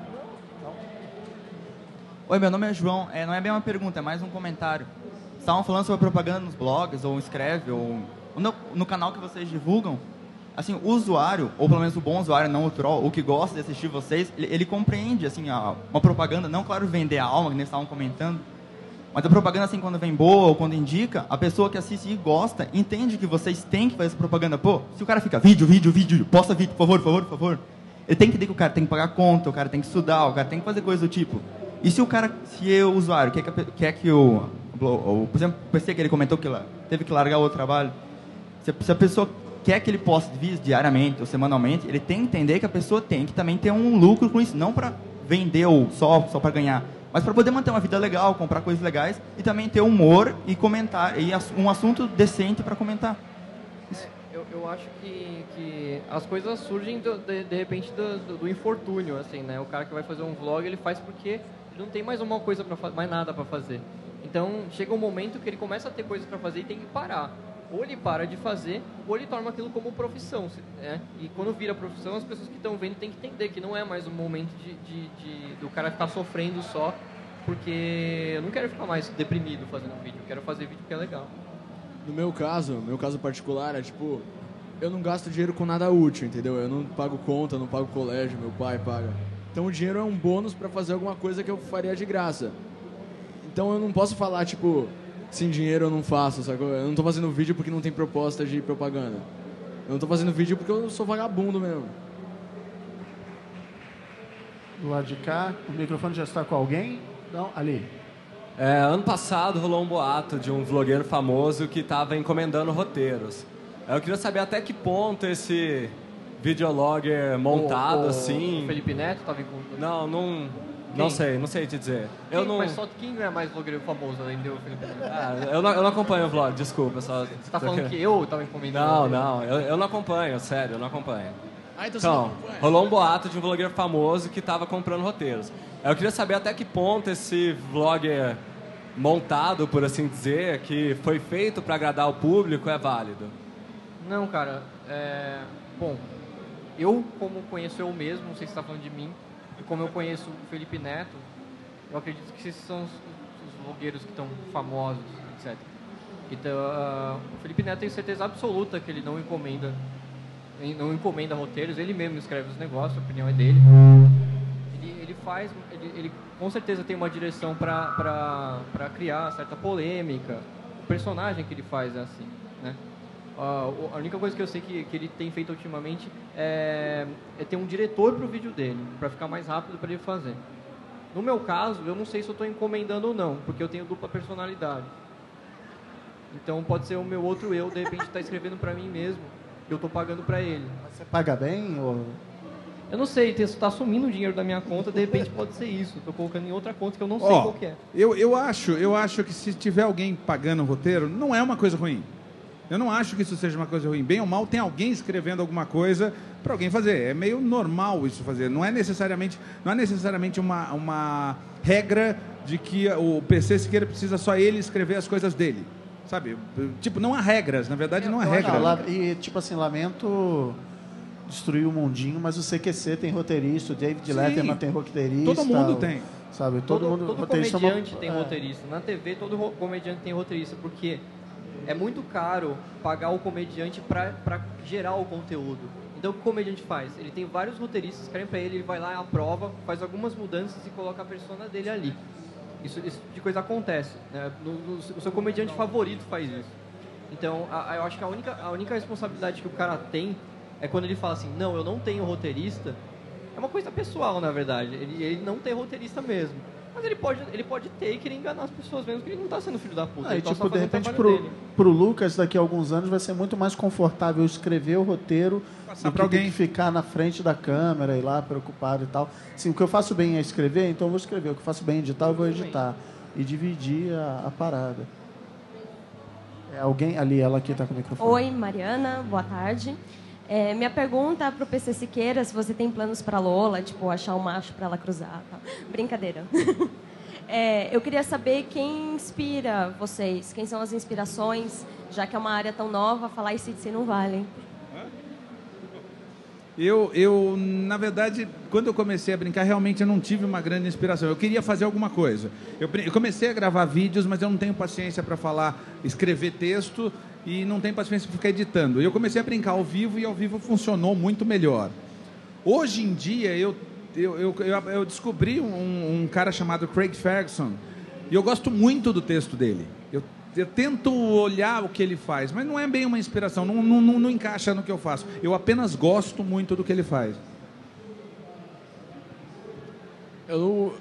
Oi, meu nome é João. É, não é bem uma pergunta, é mais um comentário. Estavam falando sobre propaganda nos blogs, ou escreve, ou no, no canal que vocês divulgam. Assim, o usuário, ou pelo menos o bom usuário, não o troll, o que gosta de assistir vocês, ele, ele compreende, assim, a, uma propaganda, não, claro, vender a alma, que nem estavam comentando, mas a propaganda, assim, quando vem boa ou quando indica, a pessoa que assiste e gosta, entende que vocês têm que fazer essa propaganda. Pô, se o cara fica vídeo, vídeo, vídeo, posta vídeo, por favor, por favor, por favor. Ele tem que entender que o cara tem que pagar conta, o cara tem que estudar, o cara tem que fazer coisa do tipo. E se o cara, se o usuário quer que, quer que o, o, por exemplo, o PC que ele comentou que lá, teve que largar o trabalho, se a, se a pessoa quer que ele poste vídeos diariamente ou semanalmente, ele tem que entender que a pessoa tem que também ter um lucro com isso, não para vender ou só, só para ganhar, mas para poder manter uma vida legal, comprar coisas legais e também ter humor e comentar, e um assunto decente para comentar. Eu, eu acho que, que as coisas surgem do- de, de repente do, do- do infortúnio, assim, né? O cara que vai fazer um vlog, ele faz porque ele não tem mais uma coisa para mais nada para fazer. Então, chega um momento que ele começa a ter coisas para fazer e tem que parar. Ou ele para de fazer, ou ele torna aquilo como profissão, né? E quando vira profissão, as pessoas que estão vendo têm que entender que não é mais um momento de, de, de- do cara ficar sofrendo só, porque eu não quero ficar mais deprimido fazendo vídeo, eu quero fazer vídeo porque é legal. No meu caso, meu caso particular é tipo, eu não gasto dinheiro com nada útil, entendeu? Eu não pago conta, não pago colégio, meu pai paga. Então o dinheiro é um bônus para fazer alguma coisa que eu faria de graça. Então eu não posso falar, tipo, sem dinheiro eu não faço, sacou? Eu não tô fazendo vídeo porque não tem proposta de propaganda. Eu não tô fazendo vídeo porque eu sou vagabundo mesmo. Do lado de cá, o microfone já está com alguém? Não, ali. É, ano passado rolou um boato de um vlogueiro famoso que estava encomendando roteiros. Eu queria saber até que ponto esse videologger montado O- o assim. Felipe Neto estava incomodando? Não, não, não sei, não sei te dizer. Eu Quem- não, Mas só quem não é mais blogueiro famoso além do Felipe Neto? Ah, eu não, eu não acompanho o vlog, desculpa. Só... Você tá falando que eu tava encomendando? Não, não, eu, eu não acompanho, sério, eu não acompanho. Ah, então você não Então, acompanha. rolou um boato de um vlogger famoso que estava comprando roteiros. Eu queria saber até que ponto esse vlogger montado, por assim dizer, que foi feito para agradar o público, é válido. Não, cara. É... Bom, eu, como conheço eu mesmo, não sei se você está falando de mim, e como eu conheço o Felipe Neto, eu acredito que esses são os, os blogueiros que estão famosos, etc. Então, ah, o Felipe Neto tem certeza absoluta que ele não encomenda, não encomenda roteiros, ele mesmo escreve os negócios, a opinião é dele. Ele, ele faz, ele, ele com certeza tem uma direção para criar certa polêmica. O personagem que ele faz é assim, Ah, a única coisa que eu sei que, que ele tem feito ultimamente é, é ter um diretor para o vídeo dele, para ficar mais rápido para ele fazer. No meu caso, eu não sei se eu estou encomendando ou não, porque eu tenho dupla personalidade. Então pode ser o meu outro eu, de repente, está escrevendo para mim mesmo, e eu estou pagando para ele. Você paga bem? Ou... Eu não sei, está sumindo o dinheiro da minha conta, de repente pode ser isso. Estou colocando em outra conta que eu não sei Ó, qual que é. Eu, eu, acho, eu acho que se tiver alguém pagando o roteiro, não é uma coisa ruim. Eu não acho que isso seja uma coisa ruim. Bem ou mal, tem alguém escrevendo alguma coisa para alguém fazer. É meio normal isso fazer. Não é necessariamente, não é necessariamente uma, uma regra de que o PC Siqueira precisa só ele escrever as coisas dele. Sabe? Tipo, não há regras. Na verdade, não há regra. lá- e, tipo assim, lamento destruir o mundinho, mas o CQC tem roteirista, o David Sim. Letterman tem roteirista. Todo mundo o- tem. Sabe? Todo, mundo todo roteirista é uma- comediante tem é. roteirista. Na TV, todo comediante tem roteirista, porque é muito caro pagar o comediante para gerar o conteúdo. Então, o que o comediante faz? Ele tem vários roteiristas, querem para ele, ele vai lá, aprova, faz algumas mudanças e coloca a persona dele ali. Isso, isso de coisa acontece. Né? No- no- o seu comediante favorito faz isso. Então, a- a- eu acho que a única, a única responsabilidade que o cara tem é quando ele fala assim, não, eu não tenho roteirista. É uma coisa pessoal, na verdade. Ele, ele não tem roteirista mesmo. Mas ele pode, ele pode ter e querer enganar as pessoas mesmo, que ele não tá sendo filho da puta. Ah, e tá tipo, de o repente, pro, dele. pro Lucas, daqui a alguns anos, vai ser muito mais confortável escrever o roteiro Passar do que ter alguém. que ficar na frente da câmera e lá preocupado e tal. Sim, o que eu faço bem é escrever, então eu vou escrever. O que eu faço bem é editar, eu vou editar. E dividir a, a parada. É alguém ali, ela aqui tá com o microfone. Oi, Mariana, boa tarde. É, minha pergunta para o PC Siqueira, se você tem planos para Lola, tipo, achar um macho para ela cruzar. Tá? Brincadeira. É, eu queria saber quem inspira vocês, quem são as inspirações, já que é uma área tão nova, falar isso de si não vale. Eu, eu, na verdade, quando eu comecei a brincar, realmente eu não tive uma grande inspiração. Eu queria fazer alguma coisa. Eu, eu comecei a gravar vídeos, mas eu não tenho paciência para falar, escrever texto e não tenho paciência para ficar editando. Eu comecei a brincar ao vivo e ao vivo funcionou muito melhor. Hoje em dia, eu, eu, eu, eu, eu descobri um, um cara chamado Craig Ferguson e eu gosto muito do texto dele. Eu, eu tento olhar o que ele faz, mas não é bem uma inspiração, não, não, não, não encaixa no que eu faço. Eu apenas gosto muito do que ele faz. Eu,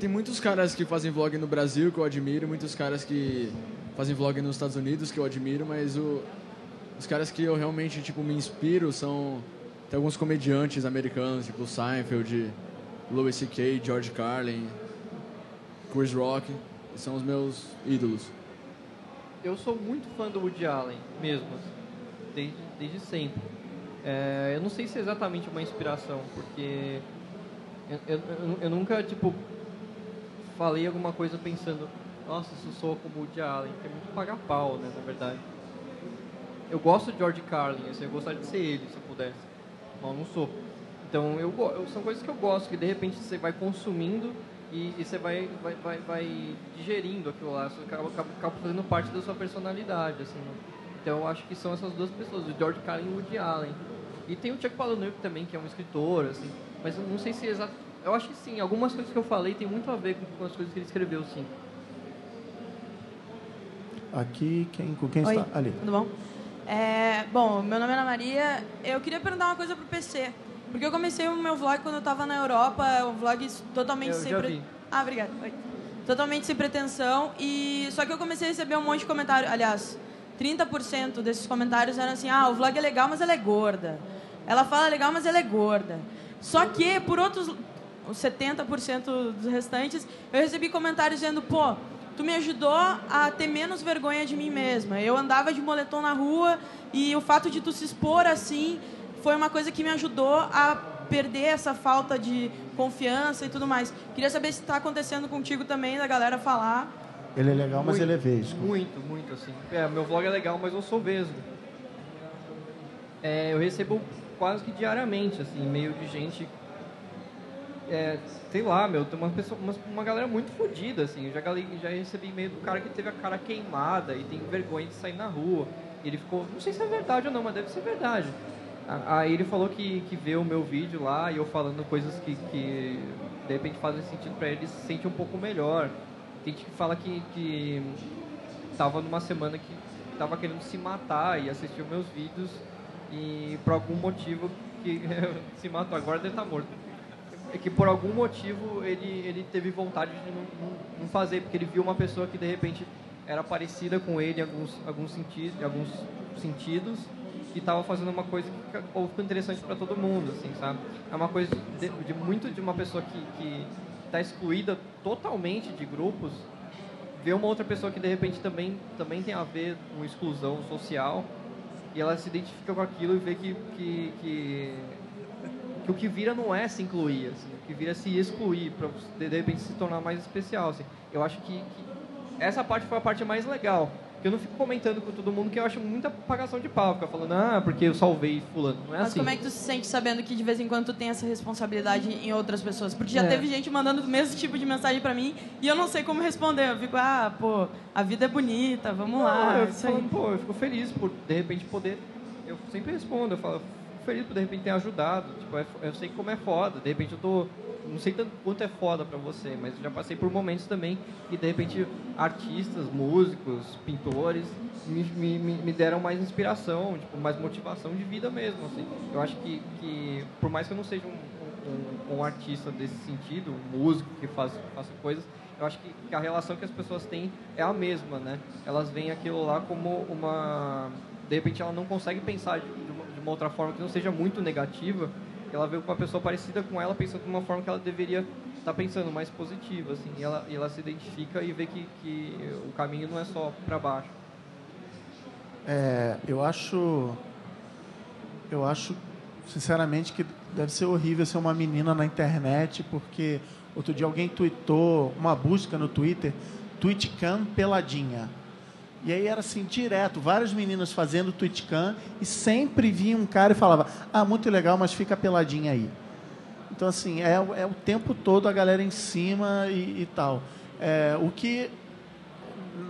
tem muitos caras que fazem vlog no Brasil que eu admiro, muitos caras que fazem vlog nos Estados Unidos que eu admiro, mas o, os caras que eu realmente tipo me inspiro são tem alguns comediantes americanos, tipo Seinfeld, Louis C.K., George Carlin, Chris Rock, são os meus ídolos. Eu sou muito fã do Woody Allen, mesmo, assim, desde, desde sempre. É, eu não sei se é exatamente uma inspiração, porque eu, eu- eu nunca, tipo, falei alguma coisa pensando, nossa, isso soa como o Woody Allen, que é muito pagar pau, né, na verdade. Eu gosto de George Carlin, assim, eu gostaria de ser ele, se eu pudesse. Mas não sou. Então, eu, eu- são coisas que eu gosto, que de repente você vai consumindo e, e você vai, vai, vai, vai digerindo aquilo lá, você acaba, acaba, acaba fazendo parte da sua personalidade, assim. né? Então, eu acho que são essas duas pessoas, o George Carlin e o Woody Allen. E tem o Chuck Palahniuk também, que é um escritor, assim, mas eu não sei se exa Eu acho que sim. Algumas coisas que eu falei tem muito a ver com, com as coisas que ele escreveu, sim. Aqui, quem, com quem Oi, está? Ali. Tudo bom? É, bom, meu nome é Ana Maria. Eu queria perguntar uma coisa pro PC. Porque eu comecei o meu vlog quando eu estava na Europa, um vlog totalmente Eu sem pre-. Ah, obrigada. Oi. Totalmente sem pretensão. E só que eu comecei a receber um monte de comentário. Aliás, 30% desses comentários eram assim: ah, o vlog é legal, mas ela é gorda. Ela fala legal, mas ela é gorda. Só que, por outros os 70% dos restantes, eu recebi comentários dizendo, pô, tu me ajudou a ter menos vergonha de mim mesma. Eu andava de moletom na rua e o fato de tu se expor assim foi uma coisa que me ajudou a perder essa falta de confiança e tudo mais. Queria saber se está acontecendo contigo também, da galera falar. Ele é legal, mas Muito, ele é vesgo. Muito, muito, assim. É, meu vlog é legal, mas eu sou vesgo. É, eu recebo quase que diariamente, assim, e-mail de gente... É, sei lá, meu, tem uma, pessoa, uma, uma galera muito fodida, assim. Eu já, já recebi e-mail do cara que teve a cara queimada e tem vergonha de sair na rua. E ele ficou... Não sei se é verdade ou não, mas deve ser verdade. Aí ele falou que, que vê o meu vídeo lá e eu falando coisas que, que de repente fazem sentido pra ele, se sente um pouco melhor. Tem gente que fala que, que tava numa semana que tava querendo se matar e assistiu meus vídeos e por algum motivo que se matou, agora deve estar morto. É que por algum motivo ele, ele teve vontade de não, não, não fazer, porque ele viu uma pessoa que de repente era parecida com ele em alguns, alguns, sentidos, em alguns sentidos e estava fazendo uma coisa que ficou ficou interessante para todo mundo, assim, sabe? É uma coisa de, de muito de uma pessoa que que está excluída totalmente de grupos, ver uma outra pessoa que de repente também também tem a ver com exclusão social e ela se identifica com aquilo e vê que que, que, que o que vira não é se incluir, assim, o que vira é se excluir para de, repente se tornar mais especial, assim. Eu acho que, que essa parte foi a parte mais legal. Que eu não fico comentando com todo mundo que eu acho muita pagação de pau, ficar falando, ah, porque eu salvei fulano. Não é Mas assim. como é que tu se sente sabendo que de vez em quando tu tem essa responsabilidade em outras pessoas? Porque já É. teve gente mandando o mesmo tipo de mensagem pra mim e eu não sei como responder. Eu fico, ah, pô, a vida é bonita, vamos Não, lá. eu é fico falando, pô, eu fico feliz por de repente poder. Eu sempre respondo, eu falo, por de repente ter ajudado. Tipo, é- eu sei como é foda. De repente eu tô. Não sei tanto quanto é foda pra você, mas já passei por momentos também que de repente artistas, músicos, pintores me, me, me deram mais inspiração, tipo, mais motivação de vida mesmo. Assim. Eu acho que, que por mais que eu não seja um, um, um artista desse sentido, um músico que faz, faça coisas, eu acho que, que a relação que as pessoas têm é a mesma, né? Elas veem aquilo lá como uma... De repente ela não consegue pensar de, uma, uma outra forma que não seja muito negativa, ela vê uma pessoa parecida com ela pensando de uma forma que ela deveria estar pensando mais positiva, assim, e ela, e ela se identifica e vê que, que o caminho não é só para baixo. É, eu acho. Eu acho, sinceramente, que deve ser horrível ser uma menina na internet, porque outro dia alguém tweetou uma busca no Twitter, Twitcam peladinha. E aí era assim, direto, várias meninas fazendo Twitcam e sempre vinha um cara e falava, ah, muito legal, mas fica peladinha aí. Então, assim, é, o- é o tempo todo a galera em cima e, e tal. É, o que,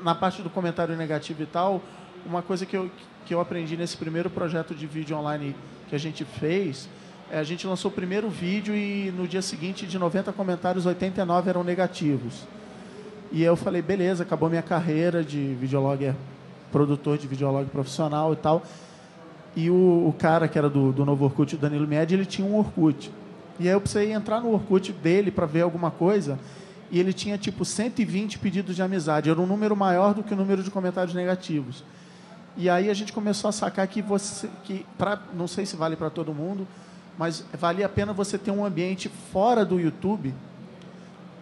na parte do comentário negativo e tal, uma coisa que eu, que eu aprendi nesse primeiro projeto de vídeo online que a gente fez, é, a gente lançou o primeiro vídeo e no dia seguinte, de 90 comentários, 89 eram negativos. E eu falei, beleza, acabou minha carreira de videologger, produtor de videolog profissional e tal. E o, o cara que era do, do novo Orkut, o Danilo Mied, ele tinha um Orkut. E aí eu precisei entrar no Orkut dele para ver alguma coisa. E ele tinha tipo 120 pedidos de amizade. Era um número maior do que o número de comentários negativos. E aí a gente começou a sacar que você, que pra, não sei se vale para todo mundo, mas valia a pena você ter um ambiente fora do YouTube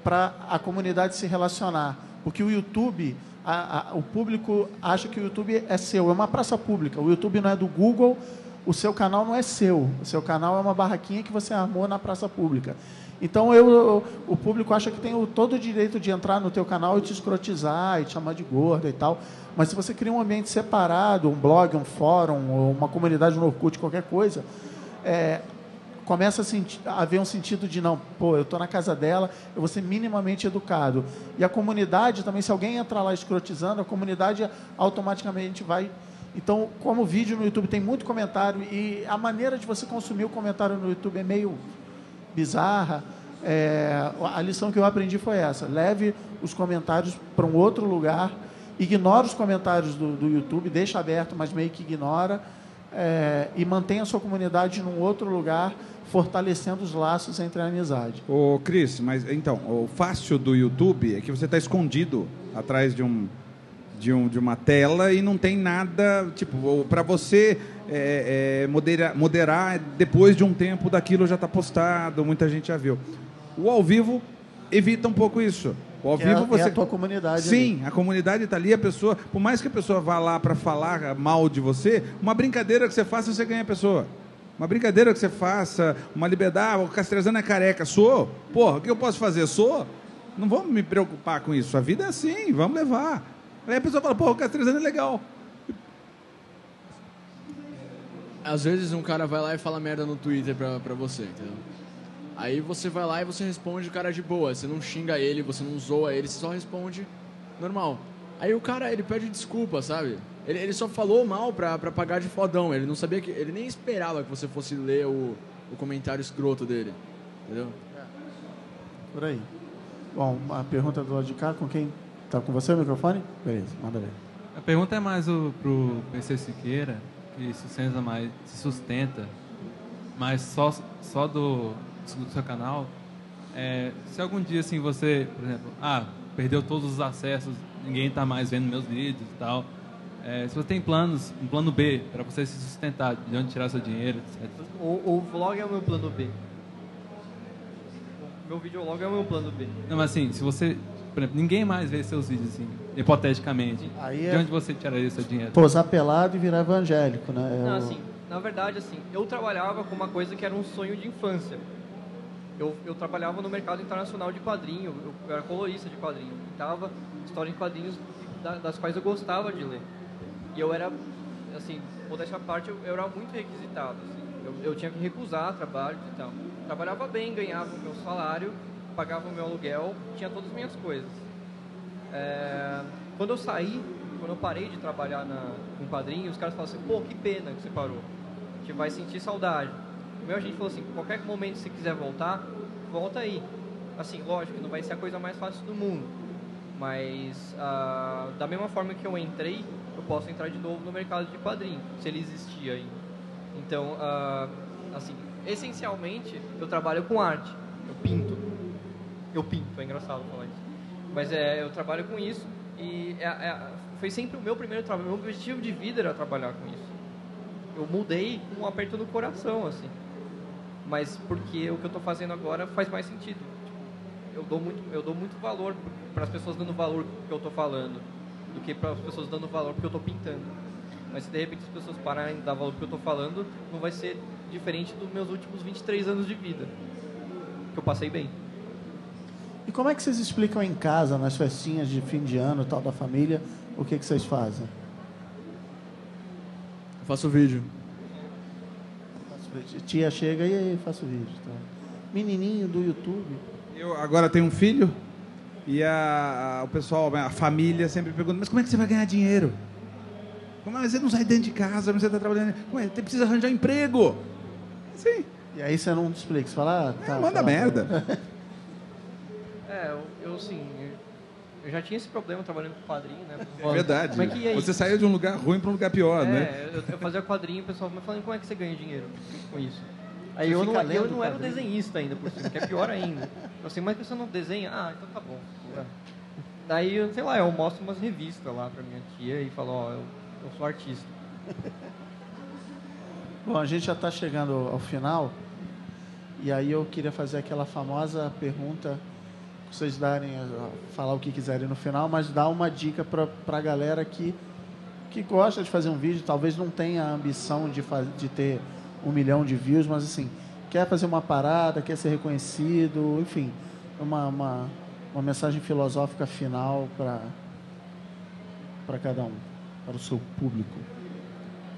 para a comunidade se relacionar. Porque o YouTube, a- a- o público acha que o YouTube é seu, é uma praça pública. O YouTube não é do Google, o seu canal não é seu. O seu canal é uma barraquinha que você armou na praça pública. Então eu, o público acha que tem o, todo o direito de entrar no teu canal e te escrotizar e te chamar de gorda e tal. Mas se você cria um ambiente separado, um blog, um fórum, uma comunidade no Orkut, qualquer coisa, é, começa a, a haver um sentido de não, pô, eu estou na casa dela, eu vou ser minimamente educado. E a comunidade também, se alguém entrar lá escrotizando, a comunidade automaticamente vai. Então, como o vídeo no YouTube tem muito comentário e a maneira de você consumir o comentário no YouTube é meio bizarra, É, a lição que eu aprendi foi essa: leve os comentários para um outro lugar, ignora os comentários do, do YouTube, deixa aberto, mas meio que ignora, é, e mantenha a sua comunidade num outro lugar, fortalecendo os laços entre a amizade. Ô, Cris, mas então, o fácil do YouTube é que você está escondido atrás de um, de, um, de uma tela e não tem nada, tipo, para você é, é, moderar, moderar, depois de um tempo daquilo já está postado, muita gente já viu. O ao vivo evita um pouco isso. O ao Que vivo é, você é a tua comunidade. Sim, a comunidade está ali, a pessoa, por mais que a pessoa vá lá para falar mal de você, uma brincadeira que você faça, você ganha a pessoa. Uma brincadeira que você faça, uma liberdade, ah, o Castrezano é careca, sou? Porra, o que eu posso fazer? Sou? Não vamos me preocupar com isso. A vida é assim, vamos levar. Aí a pessoa fala, porra, o Castrezano é legal. Às vezes um cara vai lá e fala merda no Twitter pra, pra você, entendeu? Aí você vai lá e você responde o cara de boa. Você não xinga ele, você não zoa ele, você só responde normal. Aí o cara, ele pede desculpa, sabe? Ele, ele só falou mal pra, pra pagar de fodão. Ele não sabia que. Ele nem esperava que você fosse ler o, o comentário escroto dele. Entendeu? Por aí. Bom, a pergunta do lado de cá, com quem? Tá com você o microfone? Beleza, manda ver. A pergunta é mais o, pro PC Siqueira, que sustenta mais, se sustenta, mas só, só do, do seu canal. É, se algum dia assim você, por exemplo, ah, perdeu todos os acessos, ninguém está mais vendo meus vídeos e tal. É, se você tem planos, um plano B para você se sustentar, de onde tirar seu dinheiro, etc. O, o vlog é o meu plano B. O meu videolog é o meu plano B. Não, mas assim, se você, por exemplo, ninguém mais vê seus vídeos assim, hipoteticamente, Aí de é- onde você tiraria seu dinheiro? Posar pelado e virar evangélico, né? É Não, o- assim, na verdade, assim, eu trabalhava com uma coisa que era um sonho de infância. Eu, eu trabalhava no mercado internacional de quadrinho, eu, eu era colorista de quadrinho, pintava histórias em quadrinhos da- das quais eu gostava de ler. E eu era, assim, modéstia à parte, eu, eu era muito requisitado, assim. Eu, eu tinha que recusar trabalho e tal. Trabalhava bem, ganhava o meu salário, pagava o meu aluguel, tinha todas as minhas coisas. É, quando eu saí, quando eu parei de trabalhar na, com quadrinhos, os caras falaram assim, pô, que pena que você parou. Gente vai sentir saudade. O meu agente falou assim, qualquer momento que você quiser voltar, volta aí. Assim, lógico não vai ser a coisa mais fácil do mundo. Mas, ah, da mesma forma que eu entrei, eu posso entrar de novo no mercado de quadrinho, se ele existia ainda. Então, ah, assim, essencialmente, eu trabalho com arte. Eu pinto. Eu pinto, é engraçado falar isso. Mas é, eu trabalho com isso e é- é- foi sempre o meu primeiro trabalho. Meu objetivo de vida era trabalhar com isso. Eu mudei com um aperto no coração, assim. Mas porque o que eu estou fazendo agora faz mais sentido. Eu dou muito, eu dou muito valor para as pessoas dando valor que eu estou falando, do que para as pessoas dando valor porque eu estou pintando. Mas se de repente as pessoas pararem de dar valor porque eu estou falando, não vai ser diferente dos meus últimos 23 anos de vida. Que eu passei bem. E como é que vocês explicam em casa, nas festinhas de fim de ano, tal, da família, o que, que vocês fazem? Eu faço vídeo. Tia chega e aí, faço vídeo. Tá? Menininho do YouTube. Eu agora tenho um filho e a, a- o pessoal, a família sempre pergunta, mas como é que você vai ganhar dinheiro? Como é que você não sai dentro de casa, você está trabalhando? Como é? Você precisa arranjar um emprego. Sim. E aí você não explica, você fala, ah, tá, manda fala- merda. É, eu, eu assim, eu já tinha esse problema trabalhando com quadrinho, né? É verdade. Como é que é você saiu de um lugar ruim para um lugar pior, é, né? eu, eu fazia quadrinho, o pessoal me falando como é que você ganha dinheiro com isso. Aí eu não, eu não era o desenhista ainda, por cima, que é pior ainda. Eu assim, mas você não desenha? Ah, então tá bom. Daí, eu, sei lá, eu mostro umas revistas lá pra minha tia e falo, ó, eu, eu sou artista. Bom, a gente já está chegando ao final. E aí eu queria fazer aquela famosa pergunta, vocês darem, a- falar o que quiserem no final, mas dar uma dica para a galera que, que gosta de fazer um vídeo, talvez não tenha a ambição de, faz, de ter um milhão de views, mas assim, quer fazer uma parada, quer ser reconhecido, enfim, uma, uma, uma mensagem filosófica final para cada um, para o seu público.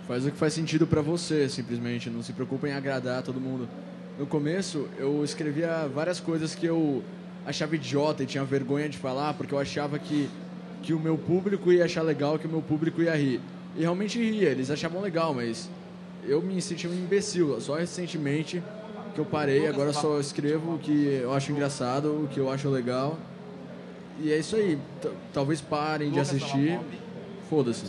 Faz o que faz sentido pra você, simplesmente. Não se preocupe em agradar todo mundo. No começo, eu escrevia várias coisas que eu achava idiota e tinha vergonha de falar, porque eu achava que, que o meu público ia achar legal, que o meu público ia rir. E realmente ria, eles achavam legal, mas eu me sentia um imbecil. Só recentemente que eu parei, agora só escrevo o que eu acho engraçado, o que eu acho legal. E é isso aí. T- Talvez parem de assistir. Foda-se.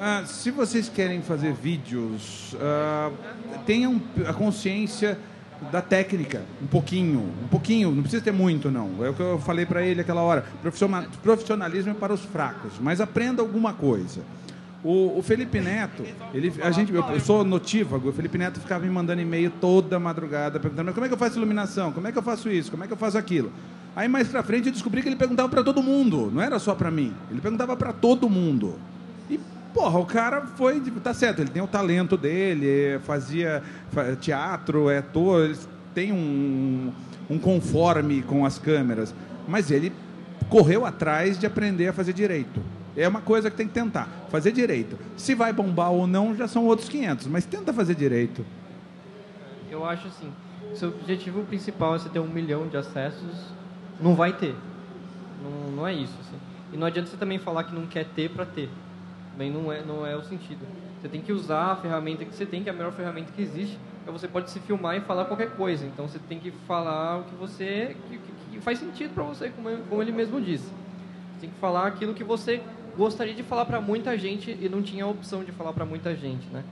Ah, se vocês querem fazer vídeos, ah, tenham a consciência da técnica, um pouquinho, um pouquinho, não precisa ter muito não. É o que eu falei para ele aquela hora. Profissionalismo é para os fracos, mas aprenda alguma coisa. O, o Felipe Neto, ele, a gente, eu, eu sou notívago, o Felipe Neto ficava me mandando e-mail toda madrugada, perguntando, como é que eu faço iluminação? Como é que eu faço isso? Como é que eu faço aquilo? Aí mais pra frente eu descobri que ele perguntava para todo mundo, não era só para mim. Ele perguntava para todo mundo. E, porra, o cara foi. Tá certo, ele tem o talento dele, é, fazia fa- teatro, é ator, ele tem um, um conforme com as câmeras. Mas ele correu atrás de aprender a fazer direito. É uma coisa que tem que tentar, fazer direito. Se vai bombar ou não, já são outros 500, mas tenta fazer direito. Eu acho assim, se o objetivo principal é você ter um milhão de acessos, não vai ter. Não, não é isso. Assim. E não adianta você também falar que não quer ter para ter. Também não é, não é o sentido. Você tem que usar a ferramenta que você tem, que é a melhor ferramenta que existe. Então você pode se filmar e falar qualquer coisa. Então você tem que falar o que você que, que- que faz sentido para você, como, como ele mesmo disse. Você tem que falar aquilo que você gostaria de falar para muita gente e não tinha a opção de falar para muita gente, né?